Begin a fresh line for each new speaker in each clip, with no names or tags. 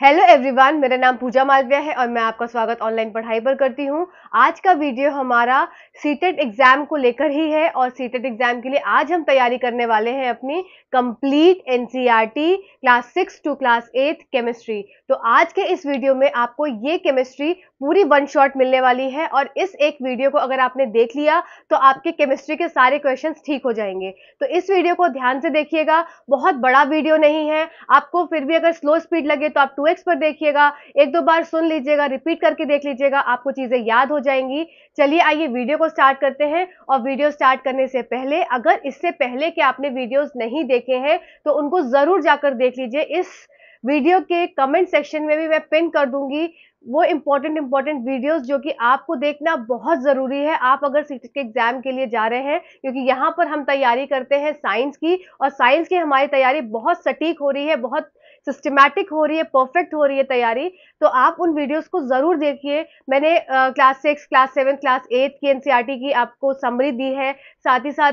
Hello everyone मेरा नाम पूजा मालविया है और मैं आपका स्वागत ऑनलाइन पढ़ाई पर करती हूँ। आज का वीडियो हमारा सीटेट एग्ज़ाम को लेकर ही है और सीटेट एग्ज़ाम के लिए आज हम तैयारी करने वाले हैं अपनी complete NCERT class six to class eight chemistry तो आज के इस वीडियो में आपको ये केमिस्ट्री पूरी वन शॉट मिलने वाली है और इस एक वीडियो को अगर आपने देख लिया तो आपके केमिस्ट्री के सारे क्वेश्चन ठीक हो जाएँगे। तो इस वीडियो को ध्यान से देखिएगा, बहुत बड़ा वीडियो नहीं है। आपको फिर भी अगर स्लो स्पीड लगे तो आप टू एक्स पर देखिएगा, एक दो बार सुन लीजिएगा रिपीट करके देख लीजिएगा, आपको चीज़ें याद हो जाएँगी। चलिए आइए वीडियो को स्टार्ट करते हैं और वीडियो स्टार्ट करने से पहले, अगर इससे पहले के आपने वीडियोस नहीं देखे हैं तो उनको ज़रूर जाकर देख लीजिए। इस वीडियो के कमेंट सेक्शन में भी मैं पिन कर दूँगी वो इंपॉर्टेंट इंपॉर्टेंट वीडियोस जो कि आपको देखना बहुत ज़रूरी है। आप अगर सीटेट के एग्ज़ाम के लिए जा रहे हैं, क्योंकि यहाँ पर हम तैयारी करते हैं साइंस की, और साइंस की हमारी तैयारी बहुत सटीक हो रही है, बहुत सिस्टमैटिक हो रही है परफेक्ट हो रही है तैयारी तो आप उन वीडियोस को ज़रूर देखिए। मैंने class six class seven class eight की एनसीईआरटी की आपको समरी दी है। साथ ही साथ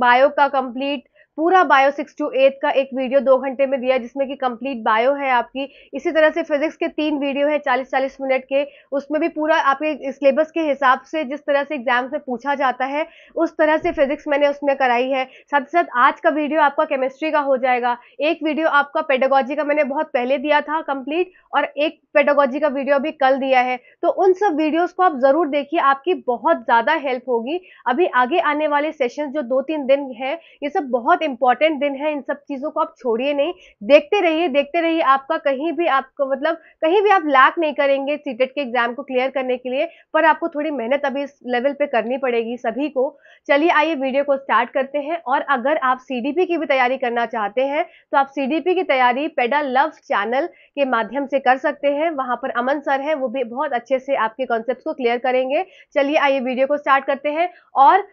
बायो का कंप्लीट पूरा बायो सिक्स टू एट का एक वीडियो दो घंटे में दिया जिसमें कि कंप्लीट बायो है आपकी। इसी तरह से फिजिक्स के तीन वीडियो है चालीस चालीस मिनट के। उसमें भी पूरा आपके सिलेबस के हिसाब से जिस तरह से एग्ज़ाम्स में पूछा जाता है, उस तरह से फिजिक्स मैंने उसमें कराई है। साथ साथ आज का वीडियो आपका केमिस्ट्री का हो जाएगा। एक वीडियो आपका पेडोगॉजी का मैंने बहुत पहले दिया था कंप्लीट और एक पेडोगॉजी का वीडियो अभी कल दिया है। तो उन सब वीडियोस को आप ज़रूर देखिए, आपकी बहुत ज़्यादा हेल्प होगी। अभी आगे आने वाले सेशन जो दो तीन दिन है, ये सब बहुत इंपॉर्टेंट दिन है, इन सब चीज़ों को आप छोड़िए नहीं। देखते रहिए देखते रहिए आपका कहीं भी आपको मतलब कहीं भी आप लैक नहीं करेंगे सीटेट के एग्ज़ाम को क्लियर करने के लिए, पर आपको थोड़ी मेहनत अभी इस लेवल पे करनी पड़ेगी सभी को। चलिए आइए वीडियो को स्टार्ट करते हैं और अगर आप सीडीपी की भी तैयारी करना चाहते हैं तो आप सीडीपी की तैयारी पेडा लव चैनल के माध्यम से कर सकते हैं। वहाँ पर अमन सर है, वो भी बहुत अच्छे से आपके कॉन्सेप्ट को क्लियर करेंगे। चलिए आइए वीडियो को स्टार्ट करते हैं और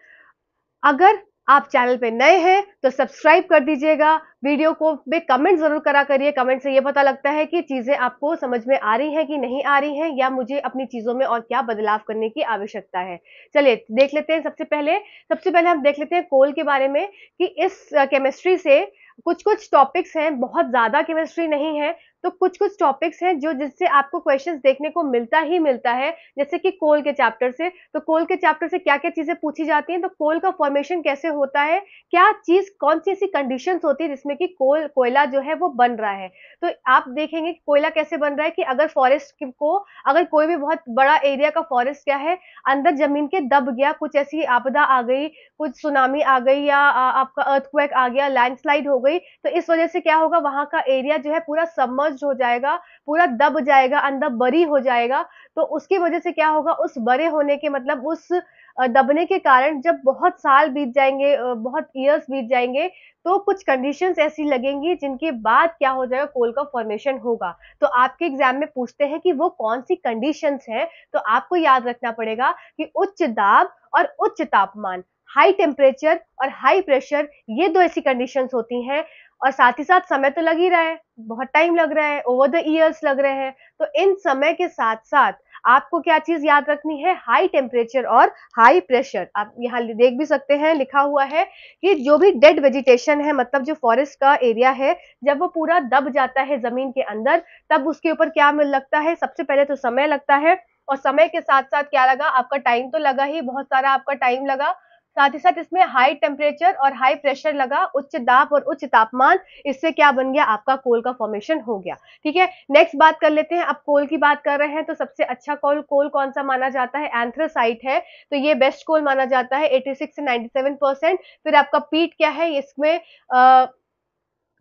अगर आप चैनल पे नए हैं तो सब्सक्राइब कर दीजिएगा। वीडियो को भी कमेंट ज़रूर करा करिए। कमेंट से ये पता लगता है कि चीज़ें आपको समझ में आ रही हैं कि नहीं आ रही हैं, या मुझे अपनी चीज़ों में और क्या बदलाव करने की आवश्यकता है। चलिए, देख लेते हैं सबसे पहले सबसे पहले हम देख लेते हैं कोल के बारे में कि इस केमिस्ट्री से कुछ कुछ टॉपिक्स हैं, बहुत ज़्यादा केमिस्ट्री नहीं है तो कुछ कुछ टॉपिक्स हैं जो जिससे आपको क्वेश्चंस देखने को मिलता ही मिलता है, जैसे कि कोल के चैप्टर से। तो कोल के चैप्टर से क्या क्या चीज़ें पूछी जाती हैं? तो कोल का फॉर्मेशन कैसे होता है? क्या चीज़ कौन सी ऐसी कंडीशन होती है जिसमें कि कोल, कोयला जो है वो बन रहा है? तो आप देखेंगे कोयला कैसे बन रहा है कि अगर फॉरेस्ट को अगर कोई भी बहुत बड़ा एरिया का फॉरेस्ट क्या है, अंदर ज़मीन के दब गया, कुछ ऐसी आपदा आ गई, कुछ सुनामी आ गई या आपका अर्थक्वेक आ गया लैंडस्लाइड हो गई तो इस वजह से क्या होगा? वहाँ का एरिया जो है पूरा सबमर्ज सबमर्ज हो जाएगा, पूरा दब जाएगा, अंदर बरी हो जाएगा तो उसकी वजह से क्या होगा, उस बड़े होने के मतलब उस दबने के कारण जब बहुत साल बीत जाएँगे बहुत ईयर्स बीत जाएँगे तो कुछ कंडीशंस ऐसी लगेंगी जिनके बाद क्या हो जाएगा कोल का फॉर्मेशन होगा। तो आपके एग्ज़ाम में पूछते हैं कि वो कौन सी कंडीशंस हैं तो आपको याद रखना पड़ेगा कि उच्च दाब और उच्च तापमान हाई टेम्परेचर और हाई प्रेशर ये दो ऐसी कंडीशंस होती हैं और साथ ही साथ समय तो लग ही रहा है, बहुत टाइम लग रहा है ओवर द ईयर्स लग रहे हैं। तो इन समय के साथ साथ आपको क्या चीज़ याद रखनी है? हाई टेम्परेचर और हाई प्रेशर आप यहाँ देख भी सकते हैं, लिखा हुआ है कि जो भी डेड वेजिटेशन है मतलब जो फॉरेस्ट का एरिया है, जब वो पूरा दब जाता है ज़मीन के अंदर, तब उसके ऊपर क्या मिल लगता है? सबसे पहले तो समय लगता है और समय के साथ साथ क्या लगा? आपका टाइम तो लगा ही, बहुत सारा आपका टाइम लगा। साथ ही साथ इसमें हाई टेम्परेचर और हाई प्रेशर लगा उच्च दाब और उच्च तापमान इससे क्या बन गया? आपका कोल का फॉर्मेशन हो गया। ठीक है? नेक्स्ट बात कर लेते हैं। अब कोल की बात कर रहे हैं तो सबसे अच्छा कोल कोल कौन सा माना जाता है? एंथ्रोसाइट है। तो ये बेस्ट कोल माना जाता है 86 से 97 परसेंट फिर आपका पीट क्या है? इसमें आ,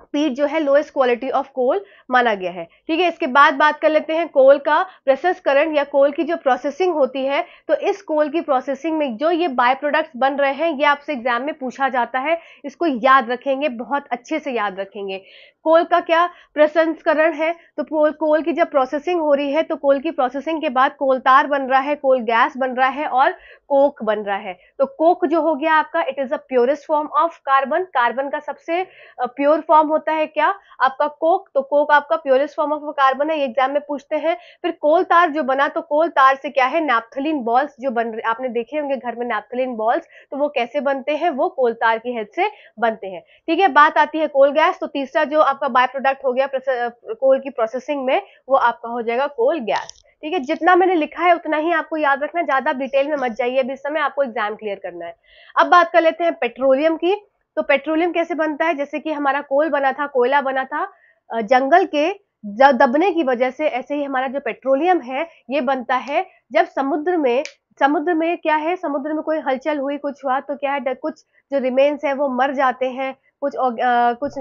पीट जो है लोएस्ट क्वालिटी ऑफ़ कोल माना गया है। ठीक है, इसके बाद बात कर लेते हैं कोल का प्रोसेस करंट या कोल की जो प्रोसेसिंग होती है तो इस कोल की प्रोसेसिंग में जो ये बाय प्रोडक्ट्स बन रहे हैं, ये आपसे एग्ज़ाम में पूछा जाता है, इसको याद रखेंगे, बहुत अच्छे से याद रखेंगे। कोल का क्या प्रसंस्करण है? तो कोल कोल की जब प्रोसेसिंग हो रही है तो कोल की प्रोसेसिंग के बाद कोल तार बन रहा है कोल गैस बन रहा है और कोक बन रहा है। तो कोक जो हो गया आपका it is a purest form of carbon carbon का सबसे प्योर फॉर्म होता है क्या? आपका कोक तो कोक आपका प्योरेस्ट फॉर्म ऑफ़ कार्बन है एग्ज़ाम में पूछते हैं। फिर कोल तार जो बना तो कोल तार से क्या है? नैप्थलिन बॉल्स जो बन आपने देखे होंगे घर में नैप्थलिन बॉल्स तो वो कैसे बनते हैं? वो कोल तार की हेल्प से बनते हैं। ठीक है, बात आती है कोल गैस तो तीसरा जो आपका बाय प्रोडक्ट हो गया कोल की प्रोसेसिंग में, वो आपका हो जाएगा कोल गैस ठीक है, जितना मैंने लिखा है, उतना ही आपको याद रखना ज़्यादा डिटेल में मत जाइए, अभी इस समय आपको एग्ज़ाम क्लियर करना है। अब बात कर लेते हैं पेट्रोलियम की। तो पेट्रोलियम कैसे बनता है? जैसे कि हमारा कोल बना था कोयला बना था जंगल के दबने की वजह से ऐसे ही हमारा जो पेट्रोलियम है ये बनता है। जब समुद्र में समुद्र में क्या है? समुद्र में कोई हलचल हुई कुछ हुआ तो क्या है? कुछ जो रिमेन्स है वो मर जाते हैं। कुछ आ, कुछ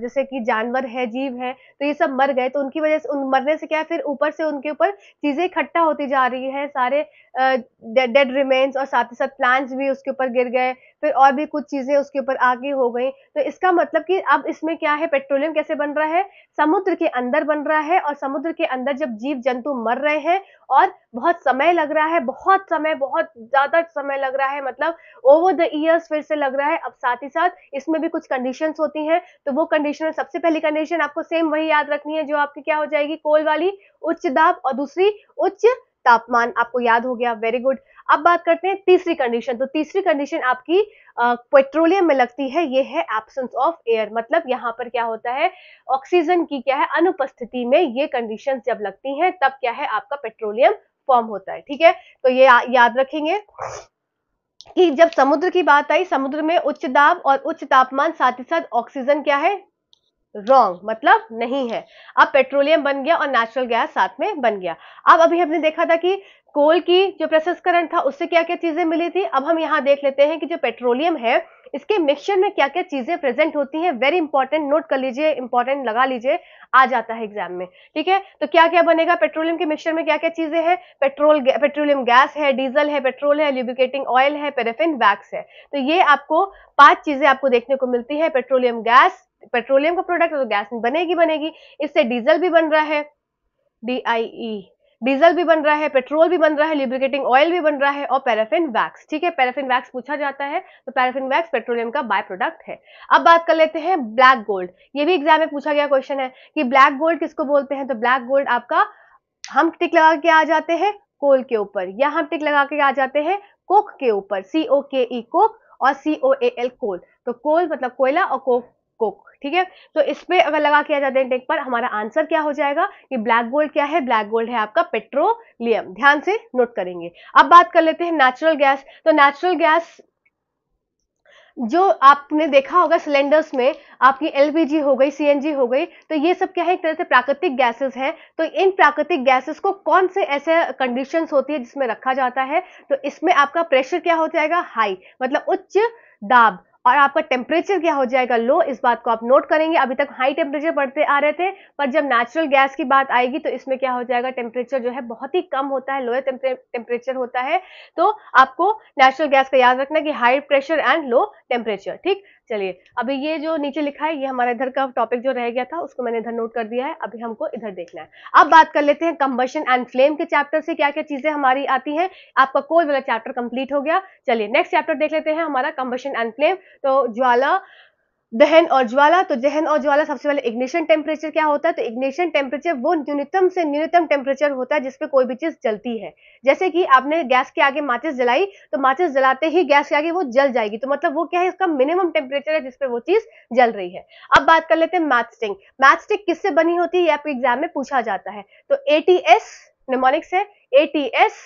जैसे कि जानवर है जीव है तो ये सब मर गए। तो उनकी वजह से उन मरने से क्या है? फिर ऊपर से उनके ऊपर चीज़ें इकट्ठा होती जा रही है। सारे डेड रिमेन्स और साथ ही साथ प्लांट्स भी उसके ऊपर गिर गए। फिर और भी कुछ चीज़ें उसके ऊपर आगे हो गई। तो इसका मतलब कि अब इसमें क्या है? पेट्रोलियम कैसे बन रहा है? समुद्र के अंदर बन रहा है और समुद्र के अंदर जब जीव जंतु मर रहे हैं और बहुत समय लग रहा है, बहुत समय, बहुत ज़्यादा समय लग रहा है मतलब ओवर द ईयर्स फिर से लग रहा है। अब साथ ही साथ इसमें भी कुछ कंडीशंस होती हैं। तो वो कंडीशन सबसे पहली कंडीशन आपको सेम वही याद रखनी है, जो आपकी क्या हो जाएगी? कोल वाली, उच्च दाब और दूसरी उच्च तापमान, आपको याद हो गया। वेरी गुड अब बात करते हैं तीसरी कंडीशन तो तीसरी कंडीशन आपकी पेट्रोलियम में लगती है, ये है एब्सेंस ऑफ़ एयर मतलब यहाँ पर क्या होता है ऑक्सीजन की क्या है, अनुपस्थिति में ये कंडीशन जब लगती हैं, तब क्या है, आपका पेट्रोलियम फॉर्म होता है, ठीक है? तो ये याद रखेंगे कि जब समुद्र की बात आई, समुद्र में उच्च दाब और उच्च तापमान साथ ही साथ ऑक्सीजन क्या है रॉन्ग मतलब नहीं है। अब पेट्रोलियम बन गया और नेचुरल गैस साथ में बन गया। अब अभी हमने देखा था कि कोल की जो प्रोसेस करंट था, उससे क्या क्या चीज़ें मिली थी? अब हम यहाँ देख लेते हैं कि जो पेट्रोलियम है, इसके मिक्सचर में क्या क्या चीज़ें प्रेजेंट होती हैं। वेरी इंपॉर्टेंट नोट कर लीजिए इंपॉर्टेंट लगा लीजिए, आ जाता है एग्ज़ाम में। ठीक है? तो क्या क्या बनेगा? पेट्रोलियम के मिक्सचर में क्या क्या चीज़ें हैं? पेट्रोल पेट्रोलियम गैस है डीजल है पेट्रोल है ल्यूबिकेटिंग ऑयल है पेरेफिन वैक्स है। तो ये आपको पाँच चीज़ें आपको देखने को मिलती है। पेट्रोलियम गैस पेट्रोलियम का प्रोडक्ट है तो गैस बनेगी बनेगी। इससे डीजल भी बन रहा है डीआईई डीजल भी बन रहा है, पेट्रोल भी बन रहा है लिब्रिकेटिंग ऑयल भी बन रहा है और पैराफिन वैक्स ठीक है पैराफिन वैक्स पूछा जाता है तो पैराफिन वैक्स पेट्रोलियम का बाय प्रोडक्ट है। अब बात कर लेते हैं ब्लैक गोल्ड ये भी एग्ज़ाम में पूछा गया क्वेश्चन है कि ब्लैक गोल्ड किसको बोलते हैं? तो ब्लैक गोल्ड आपका हम टिक लगा के आ जाते हैं कोल के ऊपर, या हम टिक लगा के आ जाते हैं कोक के ऊपर सी ओ के ई कोक और सी ओ ए एल कोल तो कोल मतलब कोयला और कोक कोक, ठीक है? तो इस पे अगर लगा किया जाता है टेक पर, हमारा आंसर क्या हो जाएगा कि ब्लैक गोल्ड क्या है? ब्लैक गोल्ड है आपका पेट्रोलियम। ध्यान से नोट करेंगे। अब बात कर लेते हैं नेचुरल गैस तो नेचुरल गैस जो आपने देखा होगा सिलेंडर्स में, आपकी एलपीजी हो गई सीएनजी हो गई तो ये सब क्या है? एक तरह से प्राकृतिक गैसेस हैं। तो इन प्राकृतिक गैसेस को कौन से ऐसे कंडीशंस होती है जिसमें रखा जाता है? तो इसमें आपका प्रेशर क्या हो जाएगा? हाई मतलब उच्च दाब। और आपका टेम्परेचर क्या हो जाएगा? लो इस बात को आप नोट करेंगे। अभी तक हाई टेम्परेचर बढ़ते आ रहे थे, पर जब नेचुरल गैस की बात आएगी तो इसमें क्या हो जाएगा? टेम्परेचर जो है बहुत ही कम होता है लोअर टेम्परेचर होता है। तो आपको नेचुरल गैस का याद रखना कि high pressure and low temperature ठीक? चलिए, अभी ये जो नीचे लिखा है, ये हमारा इधर का टॉपिक जो रह गया था, उसको मैंने इधर नोट कर दिया है। अभी हमको इधर देखना है। अब बात कर लेते हैं कंबशन एंड फ्लेम के चैप्टर से क्या क्या चीज़ें हमारी आती हैं। आपका कोई वाला चैप्टर कंप्लीट हो गया। चलिए नेक्स्ट चैप्टर देख लेते हैं हमारा कंबशन एंड फ्लेम तो ज्वाला, दहन और ज्वाला तो दहन और ज्वाला सबसे पहले इग्निशन टेम्परेचर क्या होता है? तो इग्निशन टेम्परेचर वो न्यूनतम से न्यूनतम टेम्परेचर होता है जिसपे कोई भी चीज़ जलती है। जैसे कि आपने गैस के आगे माचिस जलाई तो माचिस जलाते ही गैस के आगे वो जल जाएगी। तो मतलब वो क्या है? इसका मिनिमम टेम्परेचर है जिसपे वो चीज़ जल रही है। अब बात कर लेते हैं मैथस्टिक मैथस्टिक किससे बनी होती है? ये आपके एग्ज़ाम में पूछा जाता है। तो ए टी एस निमोनिक्स है ए टी एस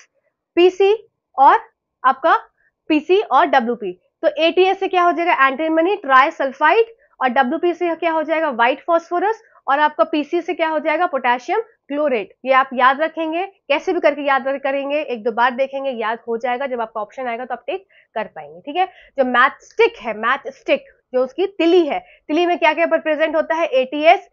पीसी और आपका पीसी और डब्ल्यू तो एटीएस से क्या हो जाएगा? एंटीमनी ट्राई सल्फाइड और WP से क्या हो जाएगा? व्हाइट फॉस्फोरस और आपका पीसी से क्या हो जाएगा? पोटेशियम क्लोरेट ये आप याद रखेंगे। कैसे भी करके याद करेंगे। एक दो बार देखेंगे, याद हो जाएगा। जब आपका ऑप्शन आएगा तो आप टेक कर पाएँगे, ठीक है? जो मैथ स्टिक है मैथ स्टिक जो उसकी तिली है, तिली में क्या क्या पर प्रेजेंट होता है? एटीएस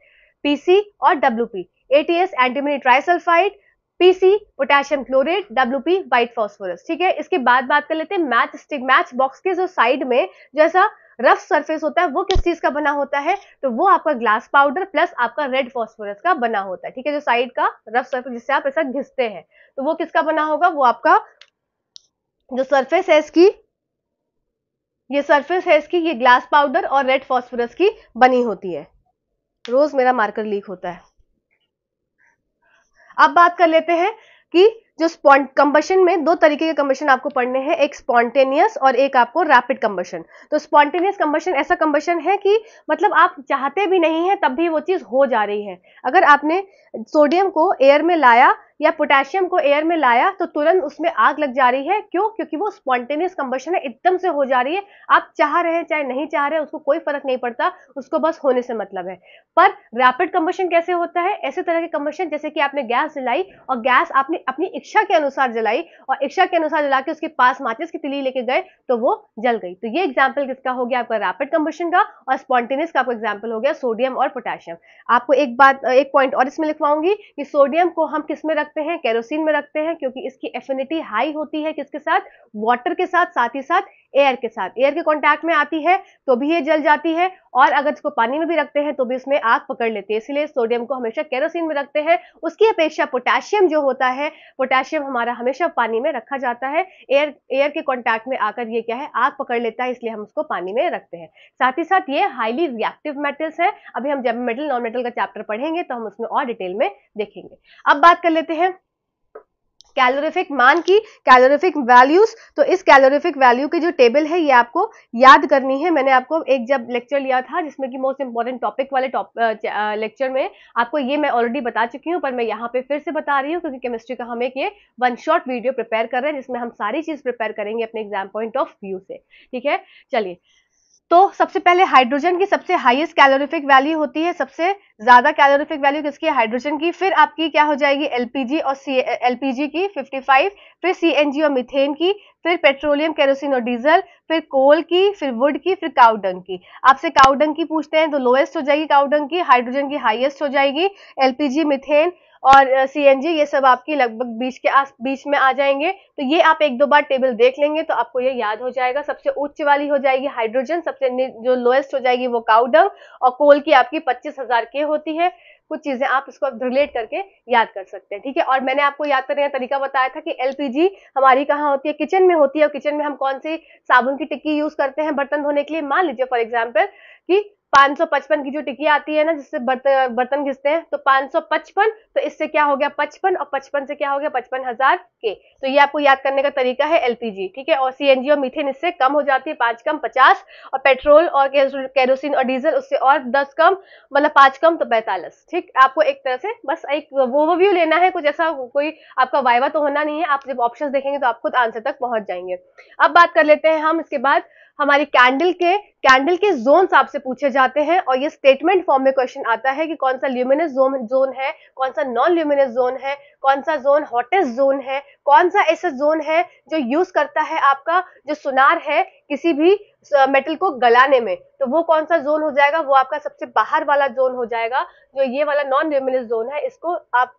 पीसी और WP ATS antimony trisulphide PC potassium chlorate WP white phosphorus ठीक है, इसके बाद बात कर लेते हैं मैच स्टिक मैच बॉक्स के जो साइड में जैसा रफ सरफेस होता है, वो किस चीज़ का बना होता है? तो वो आपका ग्लास पाउडर प्लस आपका रेड फॉस्फोरस का बना होता है। ठीक है, जो साइड का रफ सरफेस जिससे आप ऐसा घिसते हैं। तो वो किसका बना होगा? वो आपका जो सरफेस है इसकी, ये सरफेस है इसकी, ये ग्लास पाउडर और रेड फॉस्फोरस की बनी होती है। रोज मेरा मार्कर लीक होता है। अब बात कर लेते हैं कि जो स्पॉन्ट कंबशन में दो तरीके के कंबशन आपको पढ़ने हैं, एक स्पॉन्टेनियस और एक आपको रैपिड कंबशन तो स्पॉन्टेनियस कंबशन ऐसा कंबशन है कि मतलब आप चाहते भी नहीं है, तब भी वो चीज़ हो जा रही है। अगर आपने सोडियम को एयर में लाया या पोटेशियम को एयर में लाया तो तुरंत उसमें आग लग जा रही है। क्यों? क्योंकि वो स्पॉन्टेनियस कंबशन है, एकदम से हो जा रही है। आप चाह रहे हैं चाहे नहीं चाह रहे उसको कोई फ़र्क नहीं पड़ता, उसको बस होने से मतलब है। पर रैपिड कंबशन कैसे होता है? ऐसे तरह के कंबशन जैसे कि आपने गैस जलाई और गैस आपने अपनी इच्छा के अनुसार जलाई और इच्छा के अनुसार जला के उसके पास माचिस की तिली लेके गए तो वो जल गई। तो ये एग्ज़ाम्पल किसका हो गया? आपका रैपिड कंबशन का और स्पॉन्टेनियस का आपका एग्ज़ाम्पल हो गया सोडियम और पोटेशियम आपको एक बात, एक पॉइंट और इसमें लिखवाऊँगी कि सोडियम को हम किसमें रखते हैं, केरोसिन में रखते हैं, क्योंकि इसकी एफिनिटी हाई होती है किसके साथ? वाटर के साथ साथ ही साथ एयर के साथ। एयर के कॉन्टैक्ट में आती है तो भी ये जल जाती है और अगर इसको पानी में भी रखते हैं तो भी इसमें आग पकड़ लेती है। इसलिए सोडियम को हमेशा केरोसिन में रखते हैं। उसकी अपेक्षा पोटेशियम जो होता है पोटेशियम हमारा हमेशा पानी में रखा जाता है। एयर एयर के कॉन्टैक्ट में आकर ये क्या है, आग पकड़ लेता है, इसलिए हम उसको पानी में रखते हैं। साथ ही साथ ये हाईली रिएक्टिव मेटल्स है। अभी हम जब मेटल नॉन मेटल का चैप्टर पढ़ेंगे तो हम उसमें और डिटेल में देखेंगे। अब बात कर लेते हैं कैलोरिफिक मान की कैलोरिफिक वैल्यूज़ तो इस कैलोरिफिक वैल्यू की जो टेबल है, ये आपको याद करनी है। मैंने आपको एक जब लेक्चर लिया था, जिसमें कि मोस्ट इंपॉर्टेंट टॉपिक वाले लेक्चर में आपको ये मैं ऑलरेडी बता चुकी हूँ, पर मैं यहाँ पे फिर से बता रही हूँ, क्योंकि केमिस्ट्री का हम एक ये वन शॉट वीडियो प्रिपेयर कर रहे हैं, जिसमें हम सारी चीज़ प्रिपेयर करेंगे अपने एग्ज़ाम पॉइंट ऑफ़ व्यू से। ठीक है? चलिए। तो सबसे पहले हाइड्रोजन की सबसे हाईएस्ट कैलोरिफिक वैल्यू होती है, सबसे ज़्यादा कैलोरिफिक वैल्यू किसकी हाइड्रोजन की। फिर आपकी क्या हो जाएगी? एलपीजी और सी एलपीजी की 55 फिर सीएनजी और मिथेन की, फिर पेट्रोलियम केरोसिन और डीजल फिर कोल की, फिर वुड की, फिर काउडंग की। आपसे काउडंग की पूछते हैं तो लोएस्ट हो जाएगी काउडंग की हाइड्रोजन की हाइएस्ट हो जाएगी। एलपीजी मिथेन और सीएनजी ये सब आपकी लगभग बीच के आस, बीच में आ जाएँगे। तो ये आप एक दो बार टेबल देख लेंगे तो आपको ये याद हो जाएगा। सबसे उच्च वाली हो जाएगी हाइड्रोजन, सबसे जो लोएस्ट हो जाएगी वो काउडंग और कोल की आपकी पच्चीस हज़ार के होती है। कुछ चीज़ें आप इसको रिलेट करके याद कर सकते हैं, ठीक है? और मैंने आपको याद करने का तरीका बताया था कि एलपीजी हमारी कहाँ होती है? किचन में होती है और किचन में हम कौन सी साबुन की टिक्की यूज़ करते हैं बर्तन धोने के लिए? मान लीजिए, फॉर एग्ज़ाम्पल कि 555 की जो टिकी आती है ना, जिससे बर्तन बर्तन घिसते हैं तो 555 तो इससे क्या हो गया? 55 और 55 से क्या हो गया? पचपन हज़ार के। तो ये आपको याद करने का तरीका है एलपीजी ठीक है? और सीएनजी और मीथेन इससे कम हो जाती है, पाँच कम पचास, और पेट्रोल और केरोसिन और डीजल उससे और दस कम मतलब पाँच कम तो पैंतालीस, ठीक? आपको एक तरह से बस एक ओवरव्यू लेना है, कुछ ऐसा कोई आपका वाइवा तो होना नहीं है, आप जब ऑप्शन देखेंगे तो आप खुद आंसर तक पहुँच जाएँगे। अब बात कर लेते हैं हम इसके बाद हमारी कैंडल के कैंडल के जोन आपसे पूछे जाते हैं और ये स्टेटमेंट फॉर्म में क्वेश्चन आता है कि कौन सा ल्यूमिनस जोन जोन है, कौन सा नॉन ल्यूमिनस जोन है, कौन सा जोन हॉटेस्ट जोन है, कौन सा ऐसा जोन है जो यूज़ करता है आपका, जो सुनार है किसी भी मेटल को गलाने में। तो वो कौन सा जोन हो जाएगा? वो आपका सबसे बाहर वाला जोन हो जाएगा, जो ये वाला नॉन ल्यूमिनस जोन है, इसको आप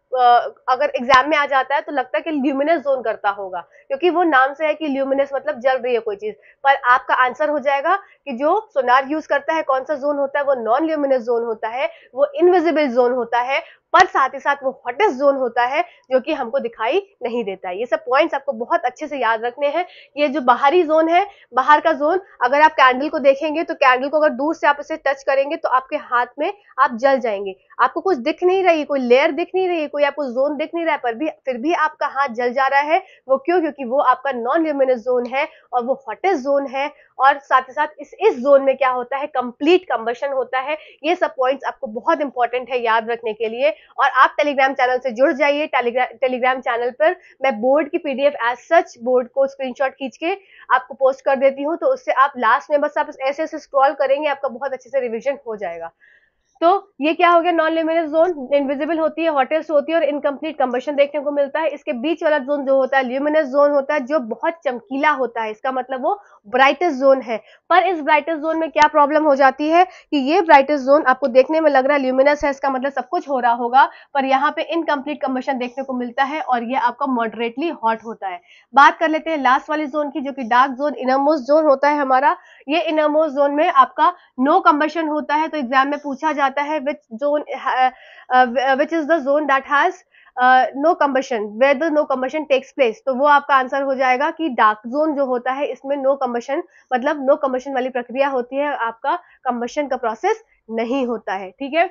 अगर एग्ज़ाम में आ जाता है तो लगता है कि ल्यूमिनस जोन करता होगा, क्योंकि वो नाम से है कि ल्यूमिनस मतलब जल रही है कोई चीज़। पर आपका आंसर हो जाएगा कि जो सोनार यूज़ करता है, कौन सा जोन होता है, वो नॉन ल्यूमिनस जोन होता है, वो इनविजिबल जोन होता है, पर साथ ही साथ वो हॉटेस्ट जोन होता है, जो कि हमको दिखाई नहीं देता है। ये सब पॉइंट्स आपको बहुत अच्छे से याद रखने हैं। ये जो बाहरी जोन है, बाहर का जोन अगर आप कैंडल को देखेंगे तो कैंडल को अगर दूर से आप इसे टच करेंगे तो आपके हाथ में आप जल जाएँगे। आपको कुछ दिख नहीं रही, कोई लेयर दिख नहीं रही, कोई आपको जोन दिख नहीं रहा है पर भी, फिर भी आपका हाथ जल जा रहा है। वो क्यों? क्योंकि वो आपका नॉन ल्यूमिनस जोन है और वो हॉटेस्ट जोन है। और साथ ही साथ इस इस जोन में क्या होता है? कंप्लीट कंबशन होता है। ये सब पॉइंट्स आपको बहुत इंपॉर्टेंट है याद रखने के लिए। और आप टेलीग्राम चैनल से जुड़ जाइए। टेलीग्राम चैनल पर मैं बोर्ड की पीडीएफ एज सच बोर्ड को स्क्रीनशॉट खींच के आपको पोस्ट कर देती हूँ। तो उससे आप लास्ट में बस आप ऐसे ऐसे स्क्रॉल करेंगे आपका बहुत अच्छे से रिविजन हो जाएगा। तो ये क्या हो गया? नॉन लिमिनेस जोन इनविजिबल होती है हॉटेस्ट होती है और इनकम्प्लीट कंबशन देखने को मिलता है। इसके बीच वाला जोन जो होता है ल्यूमिनस जोन होता है, जो बहुत चमकीला होता है, इसका मतलब वो ब्राइटेस्ट जोन है। पर इस ब्राइटेस्ट जोन में क्या प्रॉब्लम हो जाती है कि ये ब्राइटेस्ट जोन आपको देखने में लग रहा है ल्यूमिनस है, इसका मतलब सब कुछ हो रहा होगा, पर यहाँ पे इनकम्प्लीट कंबशन देखने को मिलता है और ये आपका मॉडरेटली हॉट होता है। बात कर लेते हैं लास्ट वाली जोन की, जो कि डार्क जोन इनमोस जोन होता है हमारा। ये इनमोस जोन में आपका नो कंबशन होता है तो एग्ज़ाम में पूछा जाता है which zone which is the zone that has no combustion where no combustion takes place तो वो आपका आंसर हो जाएगा कि डार्क जोन जो होता है, इसमें नो कम्बशन मतलब नो कम्बशन वाली प्रक्रिया होती है, आपका कम्बशन का प्रोसेस नहीं होता है, ठीक है?